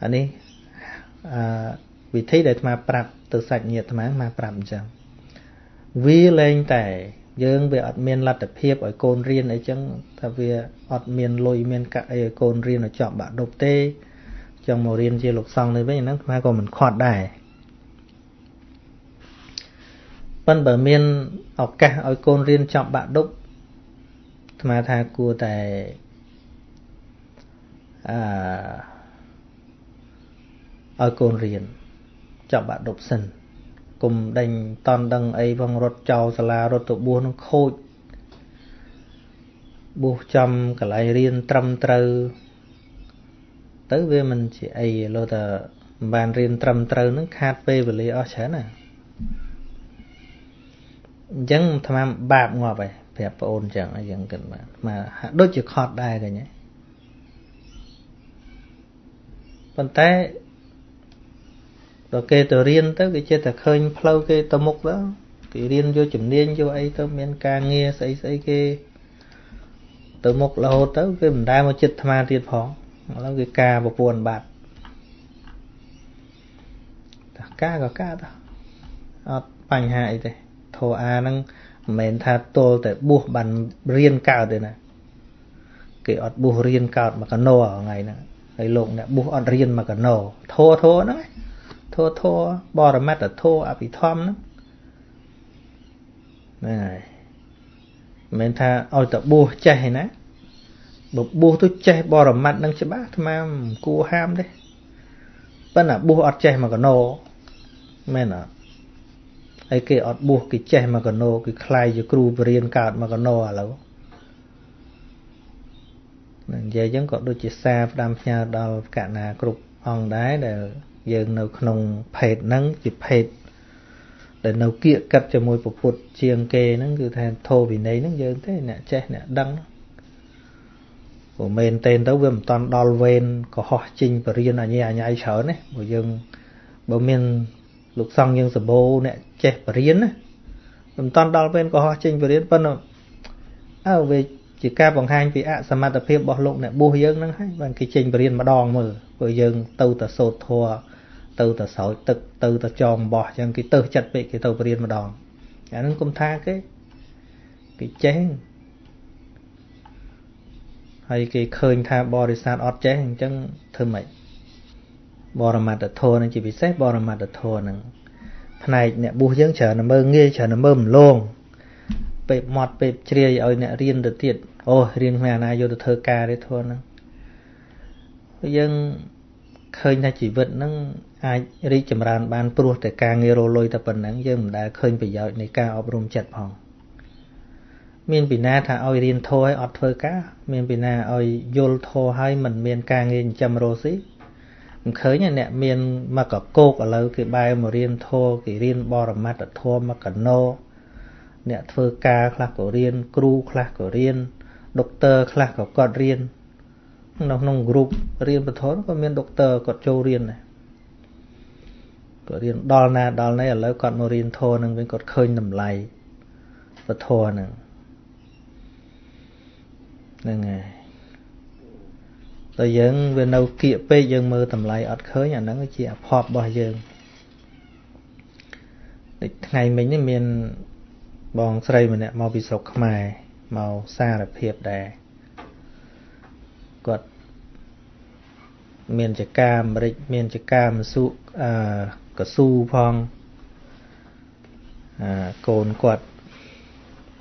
S1: អានេះអឺវិធីដែលអាត្មាប្រាប់ទៅសាច់ញាតិអាត្មាអាត្មាប្រាប់អញ្ចឹងវាលែងតែ យើងវាអត់មានលទ្ធភាពឲ្យកូនរៀនអីចឹងថាវាអត់មានលុយមានកាក់អីឲ្យកូនរៀនឲ្យចប់បាក់ឌុបទេចង់មករៀនជាលោកសង្ឃនេះវិញហ្នឹងខ្មែរក៏មិនខាត់ដែរ ប៉ុន្តែបើមានឱកាសឲ្យកូនរៀនចប់បាក់ឌុបអាត្មាថាគួរតែអឺឲ្យកូនរៀនចប់បាក់ឌុបសិនគុំដេញតន់ដឹងអីផងរត់ចោលសាលារត់ទៅបួសនឹងខូចបួសចំកន្លែងរៀនត្រឹមត្រូវទៅវាមិនជាអីលោតែមិនបានរៀនត្រឹមត្រូវនឹងខាតពេលវេលាអស់ច្រើនណា អញ្ចឹងអាត្មាបាបងាប់ហើយប្រាប់ប្អូនអញ្ចឹងអញ្ចឹងគិតបានមកហាក់ដូចជាខត់ដែរកញ្ញាប៉ុន្តែដល់គេទៅរៀនទៅគេចេះតែឃើញផ្លូវគេទៅមុខទៅគេរៀនយកជំនាញយកអីទៅមានការងារស្អីស្អីគេ ទៅមុខរហូតទៅគេមិនដែលមកចិត្តអាត្មាទៀតផងឥឡូវគេការប្រពន្ធបាត់តាការក៏ការទៅអត់បញ្ហាអីទេ ធោអាហ្នឹងមិនមែនថាទល់តែបួសបានរៀនកើតទេណាគេអត់បួសរៀនកើតមកកណោថ្ងៃហ្នឹងហើយលោកអ្នកបួសអត់រៀនមកកណោធោធោហ្នឹងធោធោបរមត្តធោអភិធម្មហ្នឹងហ្នឹងហើយមិនមែនថាឲ្យតែបួសចេះឯណាបើបួសទៅចេះបរមត្តនឹងច្បាស់អាត្មាមិនគួរហាមទេប៉ុន្តែបួសអត់ចេះមកកណោមែនអត់ ហើយគេអត់បួសគេចេះមកកណោគេខ្លាយជាគ្រូបរៀនកើតមកកណោឥឡូវនិយាយអញ្ចឹងក៏ដូចជាសារផ្ដាំផ្ញើដល់កណាគ្រប់អង្គដែរដែលយើងនៅក្នុងភេទហ្នឹងជាភេទដែលនៅគៀកកាត់ជាមួយពុទ្ធជាងគេហ្នឹងគឺថាធោវិន័យហ្នឹងយើងទេអ្នកចេះអ្នកដឹងព្រោះមែនតេនទៅវាមិនតាន់ដល់វេនកុហកជីងបរៀនអញ្ញាអញ្ញាយច្រើនណាព្រោះយើងបើមាន លោកសង្ឃយើងសបោអ្នកចេះបរៀនណាមិនតាន់ដល់វេនកុហកជីងបរៀនប៉ុន្តែអើវាជាការបង្ហាញពីអសមត្ថភាពរបស់លោកអ្នកបួសយើងហ្នឹងហើយបានគេចេញបរៀនម្ដងមើលព្រោះយើងទៅតែសូត្រធម៌ទៅតែស្រោចទឹកទៅតែចងបោះអញ្ចឹងគេទៅចិត្តពេកគេទៅបរៀនម្ដងអាហ្នឹងគុំថាគេគេចេះហើយគេឃើញថាបរិស័ទអត់ចេះអញ្ចឹងធ្វើម៉េច បរមត្តធម៌នឹងជាពិសេសបរមត្តធម៌នឹងផ្នែកអ្នកបួសយើងច្រើនមើងងាយច្រើនមើលម្លងពេបមាត់ពេបជ្រាយឲ្យអ្នករៀនទៅទៀតអូរៀនគ្មានអាណាយកទៅធ្វើការទេធម៌ហ្នឹងយើងឃើញថាជីវិតហ្នឹងអាចរីកចម្រើនបានព្រោះតែការងាររលុយតែប៉ុណ្ណឹងយើងមិនដែលឃើញប្រយោជន៍នៃការអប់រំចិត្តផងមានពីណាថាឲ្យរៀនធម៌ឲ្យអត់ធ្វើការ មានពីណាឲ្យយល់ធម៌ឲ្យមិនមានការងារចិញ្ចឹមរស់ស៊ី មិនឃើញអ្នកមានមកកកោកឥឡូវគេបែរមករៀនធម៌គេរៀនបរមត្តធម៌មកកណោអ្នកធ្វើការខ្លះក៏រៀនគ្រូខ្លះក៏រៀនដុកទ័រខ្លះក៏គាត់រៀននៅក្នុងក្រុមរៀនពធក៏មានដុកទ័រគាត់ចូលរៀនដែរគាត់រៀនដល់ណាដល់ណីឥឡូវគាត់មករៀនធរនឹងវិញគាត់ឃើញតម្លៃពធហ្នឹងហ្នឹងហើយ តែយើងវានៅគៀកពេកយើងមើលតម្លៃអត់ឃើញអាហ្នឹងជាអភ័ព្វរបស់យើងដូចថ្ងៃមិញនេះមានបងស្រីម្នាក់មកពីស្រុកខ្មែរមកសារភាពដែរគាត់មានចកាអាមេរិកមានចកាមសុអឺកស៊ូផងអឺកូនគាត់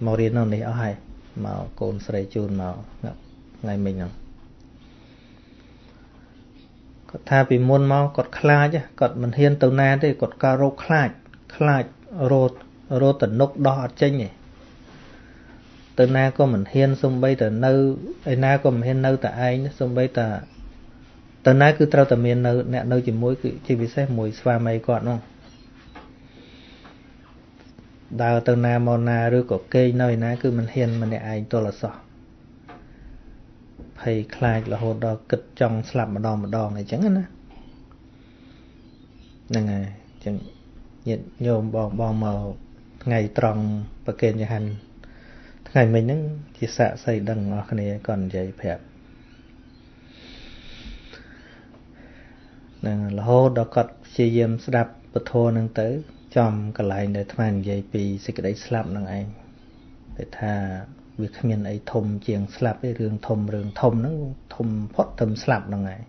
S1: មករៀននៅនេះអស់ហើយមកកូនស្រីជូនមកថ្ងៃមិញហ្នឹង គាត់ថាពីមុនមកគាត់ខ្លាចគាត់មិនហ៊ានទៅណាទេគាត់ក៏រោគខ្លាចខ្លាចរោរោតនុកដោះអត់ចេញទេទៅណាក៏មិនហ៊ានសំបីតែនៅឯណាក៏មិនហ៊ាននៅតែឯងសំបីតែទៅណាគឺត្រូវតែមាននៅអ្នកនៅជាមួយគឺជាពិសេសមួយស្វាមីគាត់នោះដើរទៅណាមកណាឬក៏គេងនៅឯណាគឺមិនហ៊ានម្នាក់ឯងទល់អសោះ ភ័យខ្លាចរហូតដល់គិតចង់ស្លាប់ម្ដងម្ដងអីចឹងណាហ្នឹងហើយចឹងញាតិញោមបងបងមកថ្ងៃត្រង់ប្រកេនចហាន់ថ្ងៃមិញហ្នឹងជាសាកសីដឹងអស់គ្នាគាត់និយាយប្រាប់នឹងរហូតដល់គាត់ព្យាយាមស្ដាប់ពធហ្នឹងទៅ ចំកន្លែងដែលអាត្មានិយាយពីសេចក្តីស្លាប់នឹងឯងតែថា វាគ្មានអីធំជាងស្លាប់ទេរឿងធំរឿងធំហ្នឹងធំផុតទៅស្លាប់ហ្នឹងឯង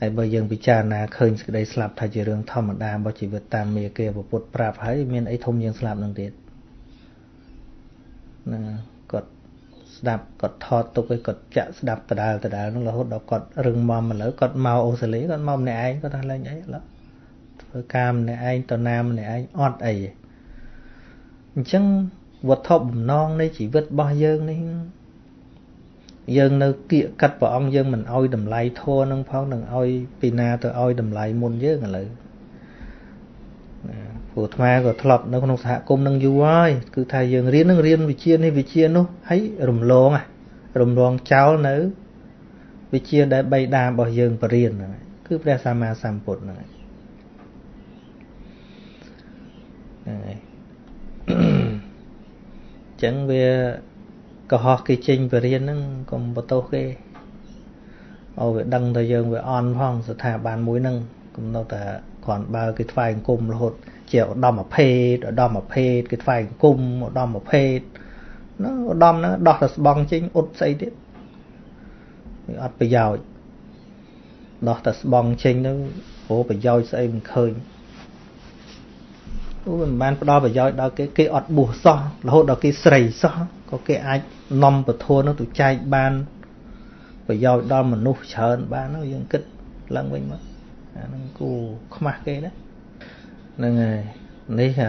S1: ហើយបើយើងពិចារណាឃើញសេចក្តីស្លាប់ថាជារឿងធម្មតារបស់ជីវិតតាមមេគាពុទ្ធប្រាប់ហើយមានអីធំជាងស្លាប់នឹងទៀតហ្នឹងគាត់ស្ដាប់គាត់ថតទុកឲ្យគាត់ចាក់ស្ដាប់ដដែលដដែលហ្នឹងរហូតដល់គាត់រឹងមាំឥឡូវគាត់មកអូស្ត្រាលីគាត់មកម្នាក់ឯងគាត់ថាលេងអីឥឡូវធ្វើការម្នាក់ឯងតណាម្នាក់ឯងអត់អីអញ្ចឹង វត្ថុបំណងនៃជីវិតរបស់យើងនេះយើងនៅគៀកកាត់ព្រះអង្គយើងមិនអោយតម្លៃធម៌នឹងផងនឹងអោយពីណាទៅអោយតម្លៃមុនយើងឥឡូវព្រោះអាត្មាក៏ធ្លាប់នៅក្នុងសហគមន៍នឹងយូរហើយគឺថាយើងរៀននឹងរៀនវិជានេះវិជានោះហើយរំលងរំលងចោលនៅវិជាដែលបីដារបស់យើងបរៀនហ្នឹងគឺព្រះសម្មាសម្ពុទ្ធហ្នឹងហ្នឹងហើយ ចឹងវាកុហកគេចេញបរៀនហ្នឹងកុំបន្ទោសគេអូវាដឹងតែយើងវាអន់ផងស្ថាប័នមួយហ្នឹងកុំនៅតែគ្រាន់បើគេថ្វាយអង្គមរហូតជាឧត្តមភេទឧត្តមភេទគេថ្វាយអង្គមឧត្តមភេទណាឧត្តមហ្នឹងដោះតែស្បង់ចេញអ៊ុតស្អីទៀតវាអត់ប្រយោជន៍ដោះតែស្បង់ចេញទៅព្រោះប្រយោជន៍ស្អីមិនឃើញ អូមិនបានផ្ដល់ប្រយោជន៍ដល់គេគេអត់បួសសោះរហូតដល់គេស្រីសោះក៏គេអាចនាំពធនោះទៅចែកបានប្រយោជន៍ដល់មនុស្សច្រើនបាននោះយើងគិតឡើងវិញមកអាហ្នឹងគូខ្មាស់គេណាហ្នឹងហើយនេះ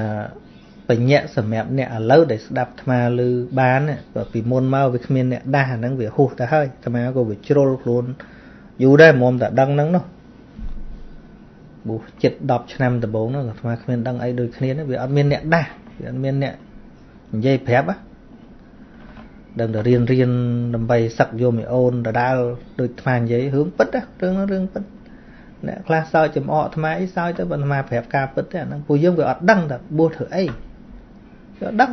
S1: បញ្ញាសម្រាប់អ្នកឥឡូវដែលស្ដាប់អាត្មាឮបានពីមុនមកវាគ្មានអ្នកដាស់អាហ្នឹងវាហុះទៅហើយអាត្មាក៏វាជ្រុលខ្លួនយូរដែរមុំតែដឹងហ្នឹងនោះ ប៊ូចិត្ត10ឆ្នាំដំបូងនោះអាត្មាគ្មានដឹងអីដូចគ្នាវាអត់មានអ្នកដាស់វាអត់មានអ្នកនិយាយប្រាប់ណាដឹងតែរៀនរៀនដើម្បីសឹកយកមីអូនដដាលដូចអាត្មានិយាយរឿងពិតណារឿងរឿងពិតអ្នកខ្លះសើចចំអកអាត្មាអីសើចទៅបើអាត្មាប្រាប់ការពិតទេអាហ្នឹងពួកយើងវាអត់ដឹងថាបួសធ្វើអីវាអត់ដឹង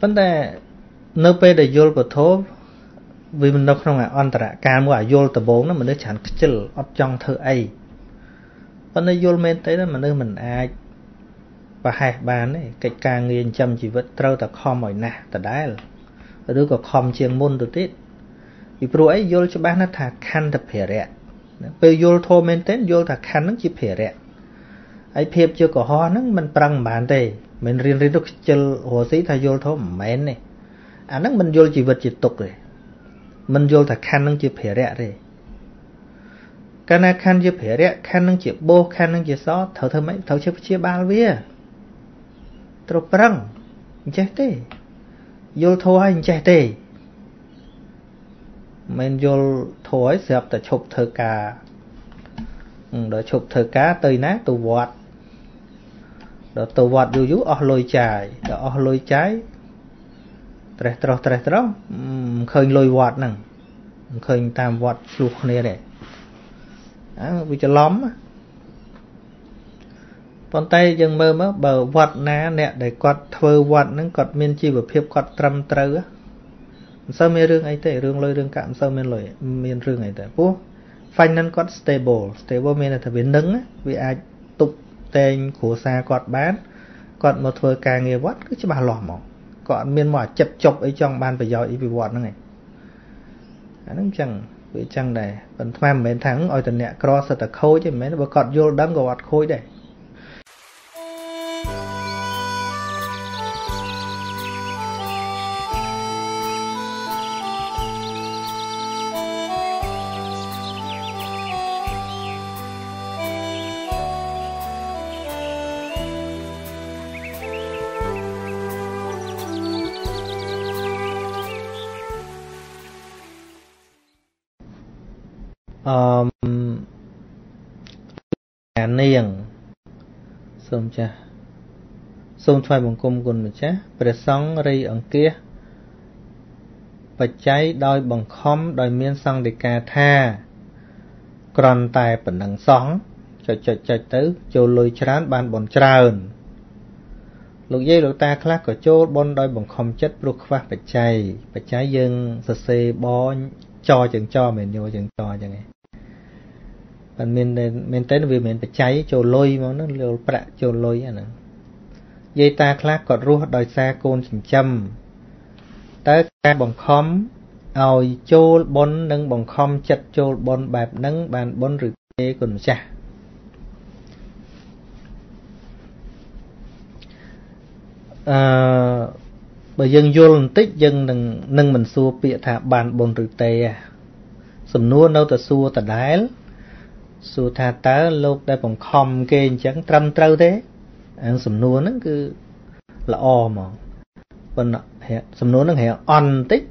S1: ប៉ុន្តែនៅពេលដែលយល់ពធ វាមិននៅក្នុងអន្តរកាលមួយអាយល់ដំបូងហ្នឹងមនុស្សច្រើនខ្ជិលអត់ចង់ធ្វើអីប៉ុន្តែយល់មែនទេមនុស្សមិនអាចប្រហែសបានទេកិច្ចការងារចិញ្ចឹមជីវិតត្រូវតែខំឲ្យណាស់ដដែលឬក៏ខំជាងមុនទៅទៀតពីព្រោះអីយល់ច្បាស់ណាស់ថាខណ្ឌភារៈពេលយល់ធម៌មែនទែនយល់ថាខណ្ឌហ្នឹងជាភារៈហើយភាពជាកុហកហ្នឹងមិនប្រឹងមិនបានទេមិនរៀនរៀនទៅខ្ជិលរស់ស៊ីថាយល់ធម៌មិនមែនទេអាហ្នឹងមិនយល់ជីវិតជាទុកទេ មិនយល់ថាខណ្ឌនឹងជាភារៈទេកាលណាខណ្ឌជាភារៈខណ្ឌនឹងជាបោសខណ្ឌនឹងជាសត្រូវធ្វើម៉េចត្រូវជាព្យាបាលវាត្រូវប្រឹងអញ្ចេះទេយល់ធោះហើយអញ្ចេះទេមិនយល់ធោះហើយស្រាប់តែឈប់ធ្វើការដល់ឈប់ធ្វើការទៅណាទៅវត្តដល់ទៅវត្តយូរយូរអស់លុយចាយដល់អស់លុយចាយ ត្រេះត្រោះត្រេះត្រោះមិនឃើញលុយវត្តហ្នឹងមិនឃើញតាមវត្តឆ្លោះគ្នាទេអើវាច្រឡំប៉ុន្តែយើងមើលមើលបើវត្តណា អ្នកដែលគាត់ធ្វើវត្តហ្នឹងគាត់មានជីវភាពគាត់ត្រឹមត្រូវមិនសូវមានរឿងអីទេរឿងលុយរឿងកាក់មិនសូវមានលុយមានរឿងអីទេព្រោះ finance គាត់ stable stable មានតែវានឹងវាអាចទប់តែងគ្រួសារគាត់បានគាត់មកធ្វើការងារវត្តគឺច្បាស់លាស់ហ្មង គាត់អត់មានមកចិត្តចប់អីចង់បានប្រយោជន៍អីពីវត្តហ្នឹងឯងអាហ្នឹងអញ្ចឹងវាអញ្ចឹងដែរប៉ុន្តែមិនមែនថាឲ្យតែអ្នកក្រសិតតែខូចទេមិនមែនបើគាត់យល់ដឹងក៏អត់ខូចដែរ អឺនាងសូមចាស់សូមថ្វាយបង្គំគុណម្ចាស់ព្រះសង្ឃរីអង្គាសបច្ច័យដោយបង្ខំដោយមានសង្ឃដីកាថាក្រន់តែប៉ុណ្ណឹងសោះចុចចុចចុចទៅ ចូលលុយច្រើន បានបនច្រើនលោកយាយលោកតាខ្លះក៏ចូលបនដោយបង្ខំចិត្តព្រោះខ្វះបច្ច័យបច្ច័យយើងសរសេរបន ចជាងចមិនយោជាងចអញ្ចឹងឯងមិនមានមែនតើវាមិនមែនបច្ច័យចូលលុយមកហ្នឹងលុយប្រាក់ចូលលុយអាហ្នឹងយាយតាខ្លះគាត់រស់ដោយសារកូនចិញ្ចឹមតើការបង្ខំឲ្យចូលប៉ុននិងបង្ខំចិត្តចូលប៉ុនបែបហ្នឹងបានប៉ុនឬទេគុណម្ចាស់អឺ បើយើងយល់បន្តិចយើងនឹងនឹងមិនសួរពាក្យថាបានបុណ្យឬទេសំណួរនៅតែសួរដដែលសួរថាតើលោកដែលបង្ខំគេអញ្ចឹងត្រឹមត្រូវទេអាសំណួរហ្នឹងគឺល្អហ្មងប៉ុន្តែសំណួរហ្នឹងរៀងអន់បន្តិច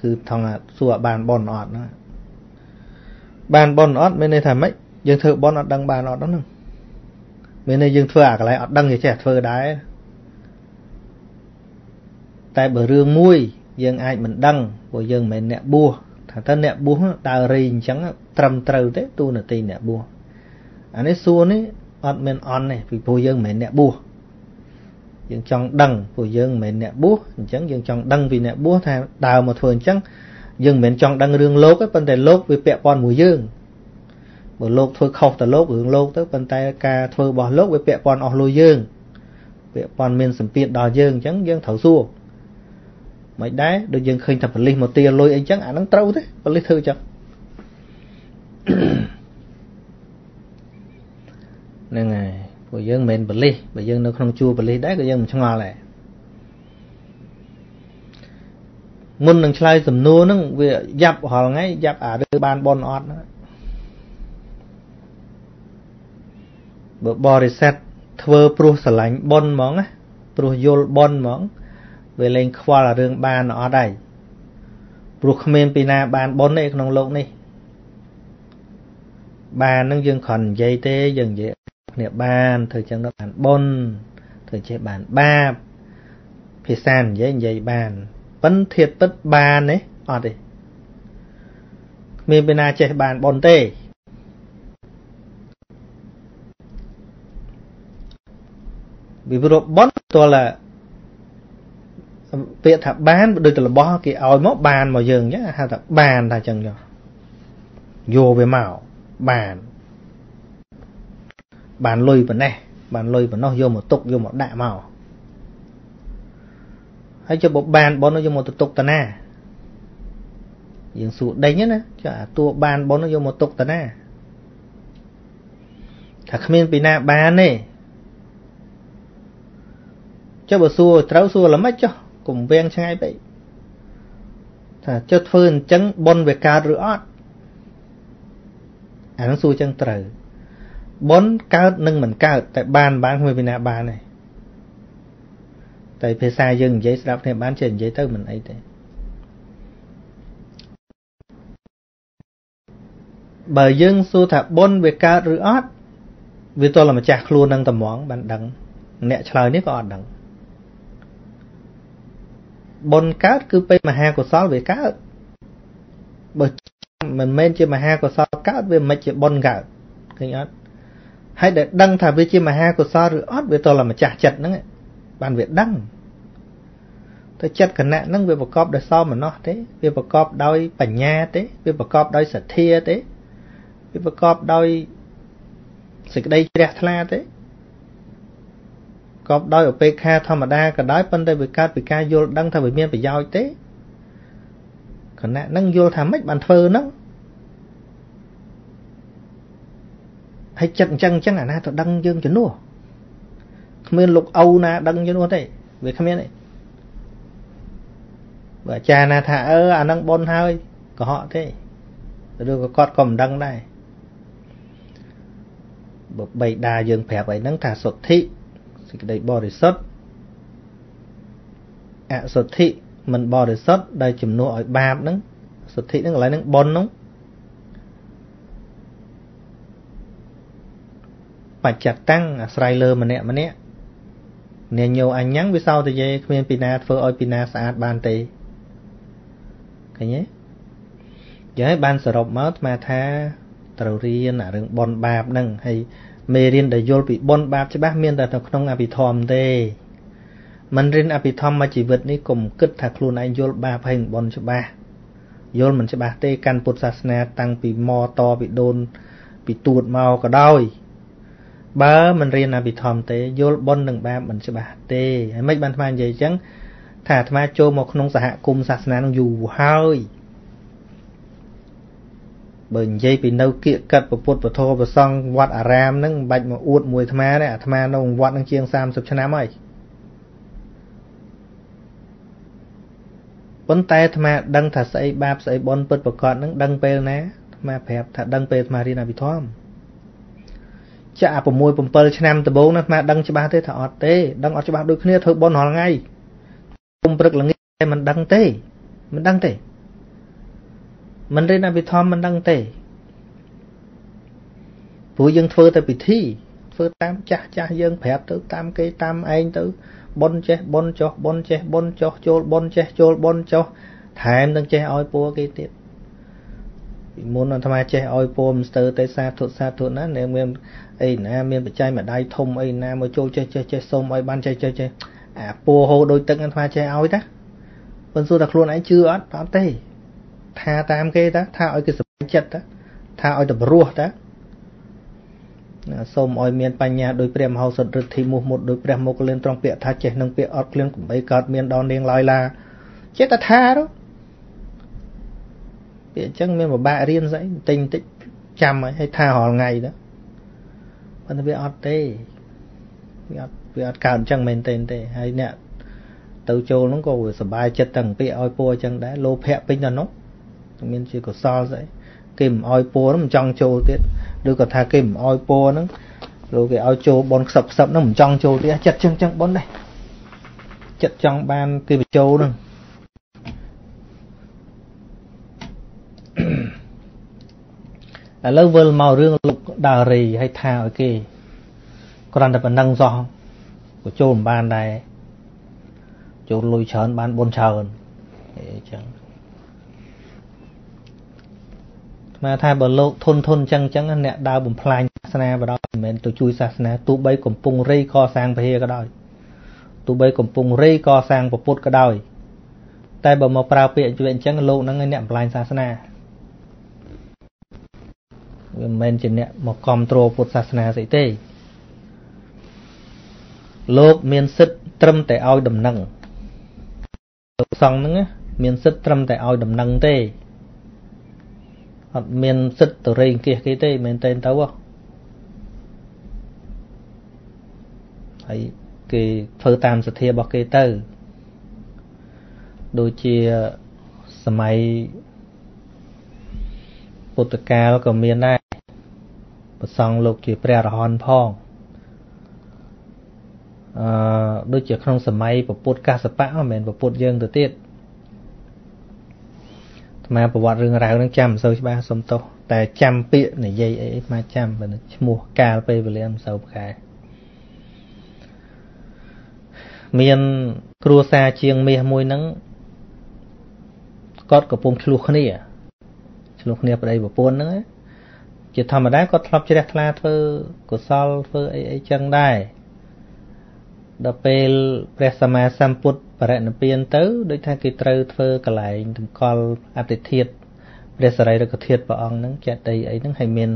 S1: គឺថងសួរបានបនអត់ណាបានបនអត់មានន័យថាម៉េចយើងធ្វើបនអត់ដឹងបានអត់ហ្នឹងមានន័យយើងធ្វើអាកន្លែងអត់ដឹងចេះធ្វើដែរ តែបើរឿងមួយយើងអាចមិនដឹងព្រោះយើងមិនមែនអ្នកបួសថាតើអ្នកបួសដើររីអញ្ចឹងត្រឹមត្រូវទេទូនាទីអ្នកបួសអានេះសួរនេះអត់មានអន់ទេពីព្រោះយើងមិនមែនអ្នកបួសយើងចង់ដឹងព្រោះយើងមិនមែនអ្នកបួសអញ្ចឹងយើងចង់ដឹងពីអ្នកបួសថាដើរមកធ្វើអញ្ចឹងយើងមិនមែនចង់ដឹងរឿងលោកទេប៉ុន្តែលោកវាពាក់ព័ន្ធមួយយើងបើលោកធ្វើខុសទៅលោករឿងលោកទៅប៉ុន្តែការធ្វើរបស់លោកវាពាក់ព័ន្ធអស់លុយយើងពាក់ព័ន្ធមានសម្ពាធដល់យើងអញ្ចឹងយើងត្រូវសួរ មិនដែរដូចយើងឃើញថាប៉លិសមកទាលុយអីចឹងអាហ្នឹងត្រូវទេប៉លិសធ្វើចឹងហ្នឹងហើយព្រោះយើងមិនមែនប៉លិសបើយើងនៅក្នុងជួរប៉លិសដែរក៏យើងមិនឆ្ងល់ដែរមុននឹងឆ្លើយសំណួរហ្នឹងវាយ៉ាប់រាល់ថ្ងៃយ៉ាប់អារឿងបានបនអត់ហ្នឹងបើបរិស័ទធ្វើព្រោះស្រឡាញ់បនហ្មងណាព្រោះយល់បនហ្មង វាលែងខ្វល់អារឿងបានអត់ហើយព្រោះគ្មានពីណាបានបុណ្យទេក្នុងโลกនេះបាននឹងយើងគ្រាន់និយាយទេយើងនិយាយគ្នាបានធ្វើចឹងទៅបានបុណ្យធ្វើចេះបានបាបភាសានិយាយនិយាយបានប៉ិនធៀបពិតបានទេអត់ទេគ្មានពីណាចេះបានបុណ្យទេវិព្រោះបុណ្យតល ពាក្យថាបានដូចទៅរបស់គេឲ្យមកបានមកយើងអញ្ចឹងហៅថាបានថាអញ្ចឹងយកយកវាមកបានបានលុយប៉ុណ្ណេះបានលុយប៉ុណ្ណោះយកមកទុកយកមកដាក់មកហើយចុះបើបានប៉ុនយកមកទៅទុកតាណាយើងសួរដេញណាចុះអាតួបានប៉ុនយកមកទុកតាណាថាគ្មានពីណាបានទេចុះបើសួរត្រូវសួរល្មិចចុះ កុំវៀងឆ្ងាយពេកថាចុះធ្វើអញ្ចឹងប៉ុនវាកើតឬអត់អានឹងសួរអញ្ចឹងត្រូវប៉ុនកើតនឹងមិនកើតតែបានបានគ្មានពីណាបានទេតែភាសាយើងនិយាយស្ដាប់គ្នាបានចេះនិយាយទៅមិនអីទេបើយើងសួរថាប៉ុនវាកើតឬអត់វាទល់តែម្ចាស់ខ្លួននឹងត្មងបានដឹងអ្នកឆ្លើយនេះក៏អត់ដឹង បុណ្យកើតគឺពេលមហាកុសលវាកើតបើមិនមែនជាមហាកុសលកើតវាមិនជាបុណ្យកើតឃើញអត់ហើយដែលដឹងថាវាជាមហាកុសលឬអត់វាតតែម្ចាស់ចិត្តហ្នឹងបានវាដឹងទៅចិត្តគណៈហ្នឹងវាប្រកបដោយសោមនស្សទេវាប្រកបដោយបញ្ញាទេវាប្រកបដោយសទ្ធាទេវាប្រកបដោយសេចក្តីជ្រះថ្លាទេប្រ កបដោយឧបេក្ខាធម្មតាក៏ដោយប៉ុន្តែវាកើតពីការយល់ដឹងថាវាមានប្រយោជន៍ទេគណៈហ្នឹងយល់ថាម៉េចបានធ្វើហ្នឹងហើយចិត្តអញ្ចឹងអញ្ចឹងអាណាទៅដឹងយើងជំនួសគ្មានលោកឪណាដឹងជំនួសទេវាគ្មានទេបើអាចារ្យណាថាអឺអានឹងប៉ុនហើយកុហកទេឬក៏គាត់ក៏មិនដឹងដែរបើបីដាយើងប្រាប់អីហ្នឹងថាសុទ្ធិ សេចក្តីបរិសុទ្ធអសុទ្ធិមិនបរិសុទ្ធដែលជំនួសឲ្យបាបហ្នឹងសុទ្ធិហ្នឹងកន្លែងហ្នឹងប៉ុនហ្នឹងបច្ចៈតាំងអាស្រ័យលើម្នាក់ម្នាក់នាញោអញ្ញងវិសោតយេគ្មានពីណាធ្វើឲ្យពីណាស្អាតបានទេឃើញទេយ៉ាងហើយបានសរុបមកអាត្មាថាត្រូវរៀនអារឿងបុណ្យបាបហ្នឹងហើយ មេរៀនដែលយល់ពីបុណ្យបាបច្បាស់មានតែនៅក្នុងអភិធម្មទេមិនរៀនអភិធម្មជីវិតនេះកុំគិតថាខ្លួនឯងយល់បាបហើយបុណ្យច្បាស់យល់មិនច្បាស់ទេកាន់ពុទ្ធសាសនាតាំងពីមតពីដូនពីទួតមកក៏ដោយបើមិនរៀនអភិធម្មទេយល់បុណ្យនិងបាបមិនច្បាស់ទេហើយមិនបានអាត្មានិយាយអញ្ចឹងថាអាត្មាចូលមកក្នុងសហគមន៍សាសនានឹងយូរហើយ បើនិយាយពីនៅគៀកកាត់ពុទ្ធពធប្រសង់វត្តអារាមហ្នឹងមិនបាច់មកអួតមួយអាត្មាទេអាត្មានៅវត្តហ្នឹងជាង30ឆ្នាំហើយប៉ុន្តែអាត្មាដឹងថាស្អីបាបស្អីបុណ្យពិតប្រកបហ្នឹងដឹងពេលណាអាត្មាប្រាប់ថាដឹងពេលអាត្មារៀនអភិធម្មចាក់6 7ឆ្នាំដំបូងណាអាត្មាដឹងច្បាស់ទេថាអត់ទេដឹងអត់ច្បាស់ដូចគ្នាធ្វើបុណ្យរាល់ថ្ងៃគុំព្រឹកល្ងាចតែមិនដឹងទេមិនដឹងទេ មិនរៀនអភិធម្មមិនដឹងទេព្រោះយើងធ្វើតែពិធីធ្វើតាមចាស់ចាស់យើងប្រាប់ទៅតាមគេតាមឯងទៅប៉ុនចេះប៉ុនចុះប៉ុនចេះប៉ុនចុះចូលប៉ុនចេះចូលប៉ុនចុះថែមនឹងចេះឲ្យពัวគេទៀតពីមុនអាត្មាចេះឲ្យពមស្ទើរតែសាធុសាធុណានឹងមានអីណាមានបច្ច័យម្ដាយធំអីណាមកចូលចេះចេះចេះសុំឲ្យបានចេះចេះចេះអាពូហូរដូចទឹកអាត្មាចេះឲ្យតាប៉ុន្តែសួរតែខ្លួនឯងជឿអត់អត់ទេ ថាតាមគេតាថាឲ្យគេសម្រេចចិត្តតាថាឲ្យតែព្រោះតាសូមឲ្យមានបញ្ញាដោយព្រះមហោសថឫទ្ធិមុខមុតដោយព្រះមុខលៀនត្រង់ពាក្យថាចេះនឹងពាក្យអត់ក្លៀនកំបីកើតមានដល់នាងឡើយឡាចេះតែថាទៅពាក្យអញ្ចឹងមានពិបាករៀនស្អីបន្តិចបន្តិចចាំឲ្យថារាល់ថ្ងៃទៅប៉ុន្តែវាអត់ទេវាអត់វាអត់កើតអញ្ចឹងមែនទេទេហើយអ្នកទៅចូលហ្នឹងក៏វាសុបាយចិត្តទាំងពាក្យឲ្យពួរអញ្ចឹងដែរលោភៈពេញដល់នោះ មានជាកុសលស្អីគេមិនឲ្យពួរហ្នឹងមិនចង់ចូលទៀតឬក៏ថាគេមិនឲ្យពួរហ្នឹងលោកគេឲ្យចូលបនខ្សឹបខ្សឹបហ្នឹងមិនចង់ចូលទៀតចិត្តចឹងចឹងបនដែរចិត្តចង់បានគេបញ្ចូលហ្នឹងឥឡូវវិលមករឿងលោកដារីឲ្យថាឲ្យគេគ្រាន់តែប៉ុណ្ណឹងសោះក៏ចូលមិនបានដែរចូលលុយច្រើនបានបុនច្រើនអីចឹង ស្មាថាបើលោកធនធនចឹងចឹងអ្នកដើរបំផ្លាញសាសនាបដមិនមែនទៅជួយសាសនាទោះបីកំពុងរៃកសាងពហិក៏ដោយទោះបីកំពុងរៃកសាងពុទ្ធក៏ដោយតែបើមកប្រើពាក្យជួយអញ្ចឹងលោកហ្នឹងឯអ្នកបំផ្លាញសាសនាវាមិនមែនជាអ្នកមកគ្រប់គ្រងពុទ្ធសាសនាស្អីទេលោកមានសិទ្ធត្រឹមតែឲ្យដំណឹងលោកសង្ឃហ្នឹងមានសិទ្ធត្រឹមតែឲ្យដំណឹងទេ អត់មានសិទ្ធទៅរែងគៀសគេទេមែនទេទៅហើយគេធ្វើតាមសទ្ធារបស់គេទៅ ដូចជាសម័យពុទ្ធកាលក៏មានដែរប្រសង់លោកជាព្រះអរហន្តផងអឺដូចជាក្នុងសម័យពពុទ្ធកសបៈមិនមែនពពុទ្ធយើងទៅទៀតអា មាប្រវត្តិរឿងរ៉ាវនឹងចាំមិនសូវច្បាស់សុំទោសតែចាំពាក្យនិយាយអីអាមាចាំឈ្មោះកាលពេលវេលាមិនសូវប្រកែមានគ្រួសារជាងមាសមួយហ្នឹងគាត់កំពុងឆ្លោះគ្នាឆ្លោះគ្នាប្តីប្រពន្ធហ្នឹងជាធម្មតាគាត់ធ្លាប់ជ្រះថ្លាធ្វើកុសលធ្វើអីអីចឹងដែរដល់ពេលព្រះសម្មាសម្ពុទ្ធ បរិនិព្វានទៅដូចថាគេត្រូវធ្វើកលែងតម្កល់អតិធិធព្រះសរិរកធាតុព្រះអង្គហ្នឹងចេតិយអីហ្នឹងឲ្យមាន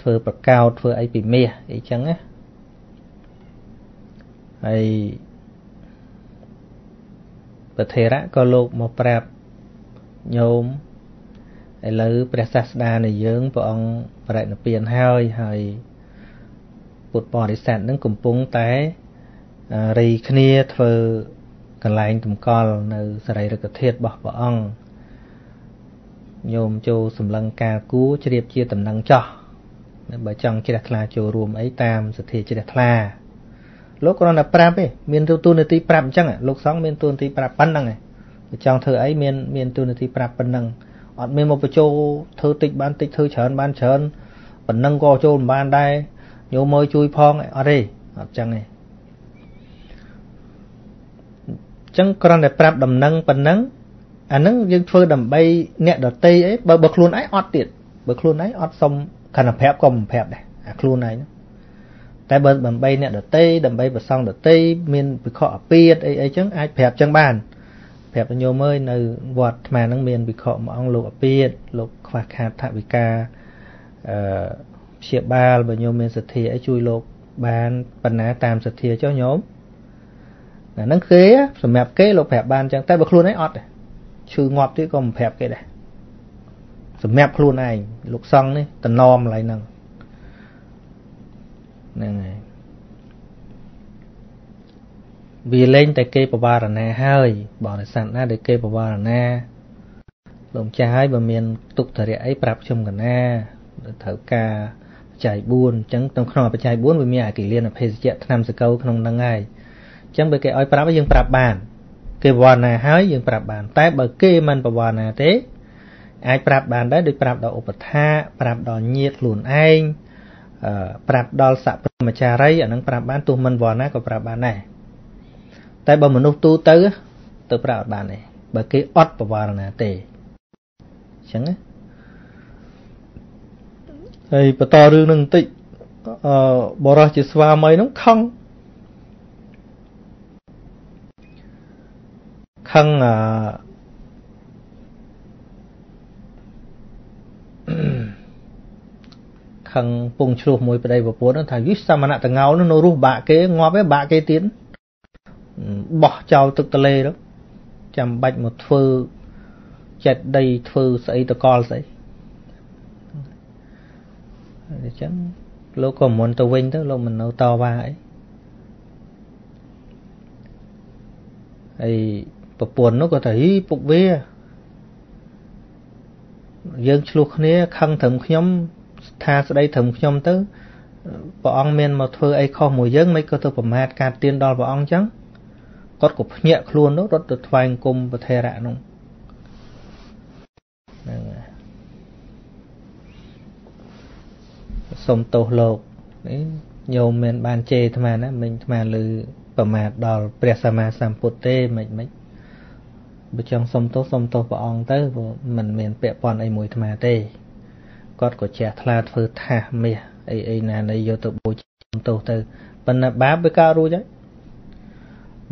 S1: ធ្វើប្រកោតធ្វើអីពីមាសអីចឹងណាហើយប្រធេរៈក៏លោកមកប្រាប់ញោមឥឡូវព្រះសាស្តានៃយើងព្រះអង្គបរិនិព្វានហើយហើយពុទ្ធបរិស័ទនឹងកំពុងតែរីគ្នាធ្វើ កន្លែងតម្កល់នៅសរីរកធាតុរបស់ព្រះអង្គញោមចូលសម្លឹងការគួជ្រាបជាតំណែងចោះបើចង់ជ្រះថ្លាចូលរួមអីតាមសទ្ធាជ្រះថ្លាលោកគ្រាន់តែប្រាប់ទេមានទូនាទីប្រាប់អញ្ចឹងលោកសង្ឃមានទូនាទីប្រាប់ប៉ុណ្្នឹងឯងចង់ធ្វើអីមានមានទូនាទីប្រាប់ប៉ុណ្្នឹងអត់មានមកបញ្ចូលធ្វើតិចបានតិចធ្វើច្រើនបានច្រើនប៉ុណ្្នឹងក៏ចូលមិនបានដែរញោមមើលជួយផងអត់ទេអត់ចឹងទេ ចឹងគ្រាន់តែប្រាប់ដំណឹងប៉ុណ្ណឹងអានឹងយើងធ្វើដើម្បីអ្នកដតីអីបើបើខ្លួនឯងអត់ទៀតបើខ្លួនឯងអត់សុំខណ្ឌប្រាប់ក៏មិនប្រាប់ដែរអាខ្លួនឯងតែបើដើម្បីអ្នកដតីដើម្បីប្រសង់ដតីមានវិខអពាតអីអីចឹងអាចប្រាប់ចឹងបានប្រាប់ញោមអើយនៅវត្តអាត្មាហ្នឹងមានវិខមួយអង្គលោកអពាតលោកខ្វះខាតថវិកាអឺព្យាបាលបើញោមមានសទ្ធាអីជួយលោកបានបណ្ណាតាមសទ្ធាចុះញោម អាហ្នឹងគេសម្រាប់គេលោកប្រាប់បានចឹងតែបើខ្លួនឯងអត់ឈឺងាប់ទៀតក៏មិនប្រាប់គេដែរសម្រាប់ខ្លួនឯងលោកសង្ឃនេះតំណមកន្លែងហ្នឹងហ្នឹងហើយវាលែងតែគេបវារណាហើយបរិស័ទណាដែលគេបវារណាលោកម្ចាស់ហើយបើមានទុកធរៈអីប្រាប់ខ្ញុំកណាត្រូវការបច្ច័យ4អញ្ចឹងក្នុងបច្ច័យ4វាមានអាគិលានអភេសជ្ជៈឆ្នាំសកោក្នុងហ្នឹងហើយអញ្ចឹងបើគេឲ្យប្រាប់យើងប្រាប់បាន គេបវារណាហើយយើងប្រាប់បាន តែបើគេមិនបវារណាទេអាចប្រាប់បានដែរដូចប្រាប់ដល់ឧបថាប្រាប់ដល់ញាតិខ្លួនឯងប្រាប់ដល់សព្រមចារីអានឹងប្រាប់បានទោះមិនវល់ណាក៏ប្រាប់បានដែរតែបើមនុស្សទូទៅទៅប្រាប់អត់បានទេបើគេអត់បវរណាទេអញ្ចឹងណាហើយបន្តរឿងនឹងបន្តិចអឺបរោះជាស្វាមីនោះខឹង ខឹងអឺខឹងពងឆ្លោះមួយប្តីប្រពន្ធថាយីសមណៈតងោនោះនៅរស់បាក់គេងាប់ឯបាក់គេទៀតបោះចោលទឹកទលេទៅចាំបាច់មកធ្វើចិត្តដីធ្វើស្អីតកលស្អីអញ្ចឹងលោកក៏មុនទៅវិញទៅលោកមិននៅតវ៉ាអីហើយ ប្រពន្ធនោះក៏ថាហីពុកវាយើងឆ្លោះគ្នាខឹងត្រឹមខ្ញុំថាស្ដីត្រឹមខ្ញុំទៅព្រះអង្គមានមកធ្វើអីខុសមួយយើងមិនក៏ទៅប្រមាថការទៀនដល់ព្រះអង្គចឹងគាត់ក៏ភ្ញាក់ខ្លួននោះរត់ទៅថ្វាយគុំប្រធេរៈនោះហ្នឹងសុំទោសលោកនេះញោមមានបានជេរអាត្មាណាមិញអាត្មាលើប្រមាថដល់ព្រះសម្មាសម្ពុទ្ធទេមិនមិន បើចង់សុំទោសសុំទោសព្រះអង្គទៅព្រោះมันមានពាក់ព័ន្ធអីមួយអាត្មាទេគាត់ក៏ជ្រះថ្លាធ្វើថាសមាសអីអីណានៃយកទៅបូជាទោសទៅប៉ុន្តែបាបវាកើតរួចហើយ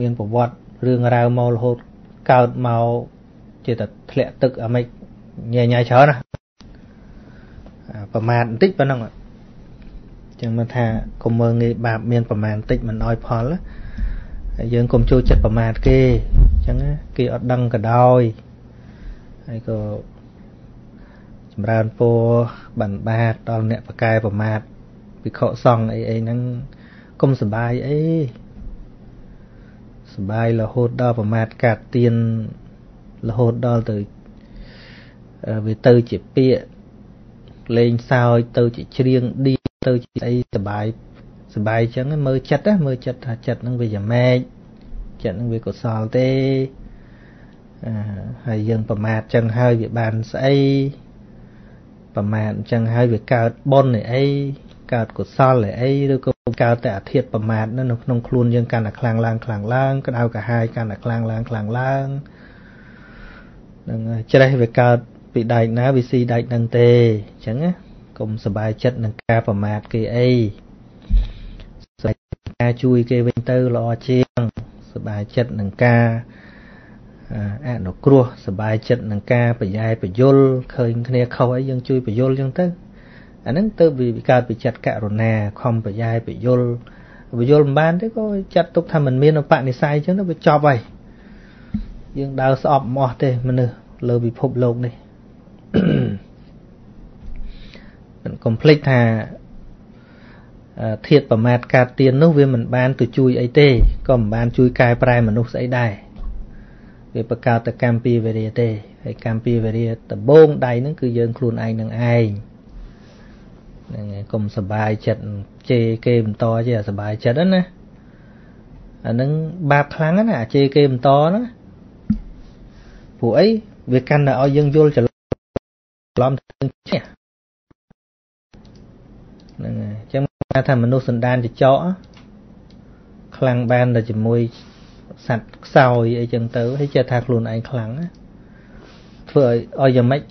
S1: មានប្រវត្តិរឿងរ៉ាវមករហូតកើតមកជាតែធ្លាក់ទឹកអាម៉េចញ៉ៃញ៉ៃច្រើនណាប្រមាថបន្តិចប៉ុណ្ណឹងចឹងមិនថាកុំមើងងាយបាបមានប្រមាណបន្តិចមិនអោយផលហើយយើងកុំចូលចិត្តប្រមាថគេ ចឹងគេអត់ដឹងក៏ដោយហើយក៏ចម្រើនពរបានបាតដល់អ្នកប្រកែប្រមាថវិខសង្ឃអីអីហ្នឹងកុំសបាយអីសបាយរហូតដល់ប្រមាថកាត់ទៀនរហូតដល់ទៅវាទៅជាពាកលេងសើចទៅជាច្រៀងឌីទៅជាអីសបាយសបាយចឹងមើលចិត្តណាមើលចិត្តថាចិត្តនឹងវាយ៉ាងម៉េច ចិត្តនឹងវាកុសលទេហើយយើងប្រមាថចឹងហើយវាបានស្អីប្រមាថអញ្ចឹងហើយវាកើតបុណ្យឯអីកើតកុសលឯអីឬក៏ កើតតែអាធិធប្រមាទនៅក្នុងខ្លួនយើងកាន់តែខ្លាំងឡើងខ្លាំងឡើងក្តៅកាហាយកាន់តែខ្លាំងឡើងខ្លាំងឡើងនឹងច្រេះវាកើតពីដែកណាវាស៊ីដែកនឹងទេអញ្ចឹងណាកុំសบายចិត្តនឹងការប្រមាថគេអីសบายការជួយគេវិញទៅល្អជាង សบายចិត្តនឹងការអនុគ្រោះសบายចិត្តនឹងការប្រយ៉ែប្រយល់ឃើញគ្នាខុសអីយើងជួយប្រយល់អញ្ចឹងទៅអាហ្នឹងទៅវាកើតពីចិត្តករុណាខំប្រយ៉ែប្រយល់ប្រយល់មិនបានទេក៏ចាត់ទុកថាมันមានបនិស័យអញ្ចឹងទៅវាចប់ហើយយើងដើរស្អប់មិនអស់ទេមនុស្សលើពិភពលោកនេះមិនកុំភ្លេចថា ធាតប្រមាថកាត់ទៀននោះវាមិនបានទៅជួយអីទេក៏មិនបានជួយកែប្រែមនុស្សស្អីដែរវាបកកើតទៅកម្មពីវេរាទេហើយកម្មពីវេរាដំបងដៃហ្នឹងគឺយើងខ្លួនឯងនឹងឯងហ្នឹងហើយកុំសបាយចិត្តជេរគេបន្តជាសបាយចិត្តណាអាហ្នឹងបាបខ្លាំងណាជេរគេបន្តណាព្រោះអីវាកាន់តែឲ្យយើងយល់ច្រឡំទៅឈះ ហ្នឹងហើយអញ្ចឹងថាមនុស្សសន្តានចចកខ្លាំងបានតែជាមួយសัตว์ខ្សោយអីចឹងទៅហើយចេះថាខ្លួនឯងខ្លាំងណាធ្វើឲ្យឲ្យយ៉ាងម៉េច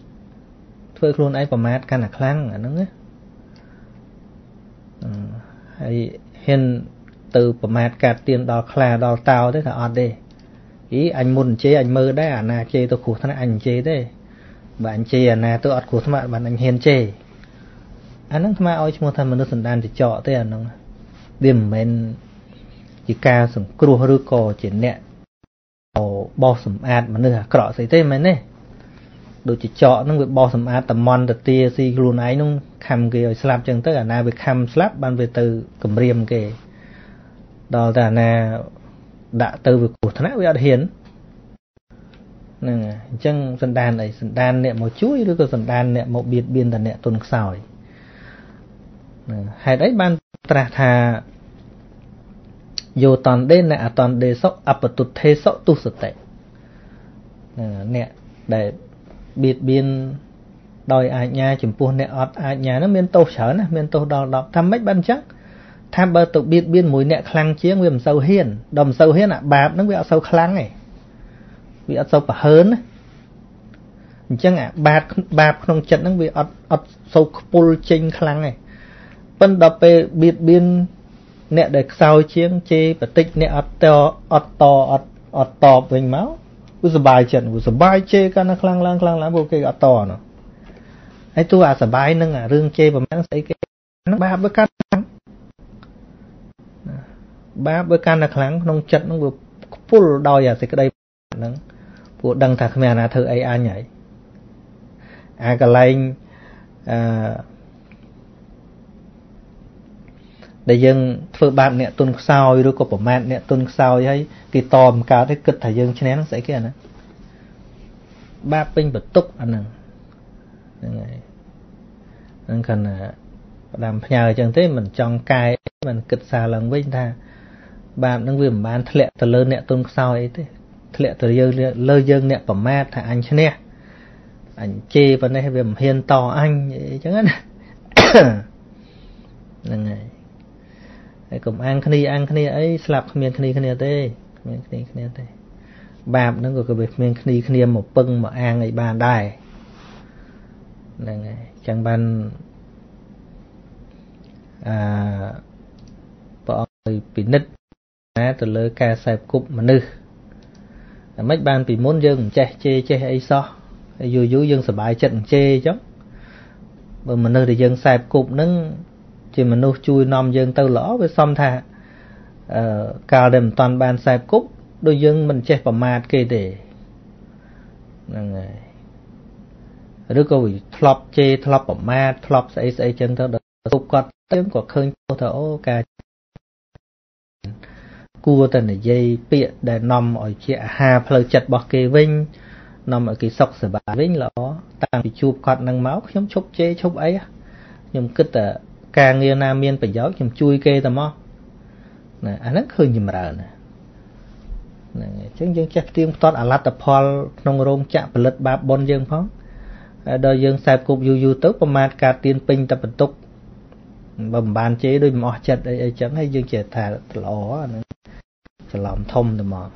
S1: ធ្វើខ្លួនឯងប្រមាថកាន់តែខ្លាំងអាហ្នឹងណាហើយហ៊ានទៅប្រមាថកាត់ទៀនដល់ខ្លាដល់តោទេថាអត់ទេអីអញមុនអញ្ជេអញមើលដែរអាណាជេទៅគ្រោះថ្នាក់អញអញ្ជេទេបើអញជេអាណាទៅអត់គ្រោះថ្នាក់បានអញហ៊ានជេ អាហ្នឹងស្មើឲ្យឈ្មោះថាមនុស្សសន្តានចចកទេអាហ្នឹងវាមិនមែនជាការសង្គ្រោះឬក៏ជាអ្នកបោសសម្អាតមនុស្សអាក្រក់ស្អីទេមែនទេដូចចចកហ្នឹងវាបោសសម្អាតតំន់ទៅទាស៊ីខ្លួនឯងហ្នឹងខំគេឲ្យស្លាប់ចឹងទៅអាណាវាខំស្លាប់បានវាទៅគម្រាមគេដល់តែអាណាដាក់ទៅវាគ្រោះថ្នាក់វាអត់ហ៊ានហ្នឹងអញ្ចឹងសន្តានអីសន្តានអ្នកមកជួយឬក៏សន្តានអ្នកមកបៀតបៀនតែអ្នកទុនខ្សោយ ហេតុអីបានត្រាស់ថាយោតនដេណអតនដេសុអបតុថេសុទុសតិអ្នកដែលបៀតបៀនដោយអាជ្ញាចំពោះអ្នកអត់អាជ្ញានោះមានទោសច្រើនណាមានទោសដល់10ថាម៉េចបានអញ្ចឹងថាបើទៅបៀតបៀនមួយអ្នកខ្លាំងជាងវាមិនសូវហ៊ានដល់មិនសូវហ៊ានអាបាបហ្នឹងវាអត់សូវខ្លាំងទេវាអត់សូវប្រហើនណាអញ្ចឹងអាបាបបាបក្នុងចិត្តហ្នឹងវាអត់អត់សូវខ្ពុលចេញខ្លាំងទេ ប៉ុន្តែដល់ពេលបៀតបៀនអ្នកដែលខ្សោយជាងជេរបតិចអ្នកអត់តអត់តអត់អត់តបវិញមកវាសុបាយចិត្តវាសុបាយជេរកាន់តែខ្លាំងឡើងខ្លាំងឡើងពួកគេអត់តនោះហើយទោះអាសុបាយនឹងអារឿងជេរប្រមាណស្អីគេហ្នឹងបាបវាកាន់ខ្លាំងបាបវាកាន់តែខ្លាំងក្នុងចិត្តហ្នឹងវាខ្ពុលដោយអាសេចក្តីហ្នឹងពួកដឹងថាគ្មានអាណាធ្វើអីអញហើយអាកន្លែងអឺ ដែលយើងធ្វើបាបអ្នកទុនខ្សោយឬក៏ប្រមាថអ្នកទុនខ្សោយហើយគេតមិនកើតទេគិតថាយើងឈ្នះហ្នឹងស្អីគេអាហ្នឹងបាបពេញបន្ទុកអាហ្នឹងហ្នឹងហើយហ្នឹងគណៈផ្ដាំផ្ញើអញ្ចឹងទេមិនចង់កែមិនគិតសារឡើងវិញថាបាបហ្នឹងវាមិនបានធ្លាក់ទៅលើអ្នកទុនខ្សោយអីទេធ្លាក់ទៅយើងលើយើងអ្នកប្រមាថថាអញឈ្នះអញជេរប៉ុណ្ណេះវាមិនហ៊ានតអញអញ្ចឹងណាហ្នឹងហើយ ហើយកុំអាំងគ្នាអាំងគ្នាអីស្លាប់គ្មានគ្នាគ្នាទេគ្មានគ្នាគ្នាទេ បាបហ្នឹងក៏វាគ្មានគ្នាគ្នាមកពឹងមកអាំងអីបានដែរហ្នឹងហើយចឹងបានអឺព្រះអង្គពិនិត្យណាទៅលើការសែបគប់មនុស្សតែមិនបានពីមុនយើងមិនចេះជេរចេះអីសោះហើយយូរយូរយើងសប្បាយចិត្តមិនជេរអញ្ចឹងបើមនុស្សដែលយើងសែបគប់ហ្នឹង ជាមនុស្សជួយនាំយើងទៅល្អវាសមថាអឺកាលដែលមិនតាន់បានខ្សែគប់ដូចយើងមិនចេះប្រមាថគេទេហ្នឹងហើយឬក៏វាធ្លាប់ជេរធ្លាប់ប្រមាថធ្លាប់ស្អីស្អីចឹងទៅដល់គប់គាត់យើងក៏ឃើញថាអូការគួរតែនិយាយពាក្យដែលនាំឲ្យជាអាហារផ្លូវចិត្តរបស់គេវិញនាំឲ្យគេសុខសប្បាយវិញល្អតាំងពីជួបគាត់នឹងមកខ្ញុំឈប់ជេរឈប់អីខ្ញុំគិតតែ ការងារណាមានប្រយោជន៍ខ្ញុំជួយគេទៅមកណាអាហ្នឹងឃើញចម្រើនណាហ្នឹងអញ្ចឹងយើងចេះផ្ទៀងផ្ទាត់អលត្តផលក្នុងរោងចក្រផលិតបាបបុណ្យយើងផងហើយដល់យើងខ្សែគប់យូរយូរទៅប្រមាថការទៀនពេញតែបន្ទុកបើមិនបានជេរដូចមិនអស់ចិត្តអីអីចឹងហើយយើងចេះថាល្អអាហ្នឹងច្រឡំធំទៅមក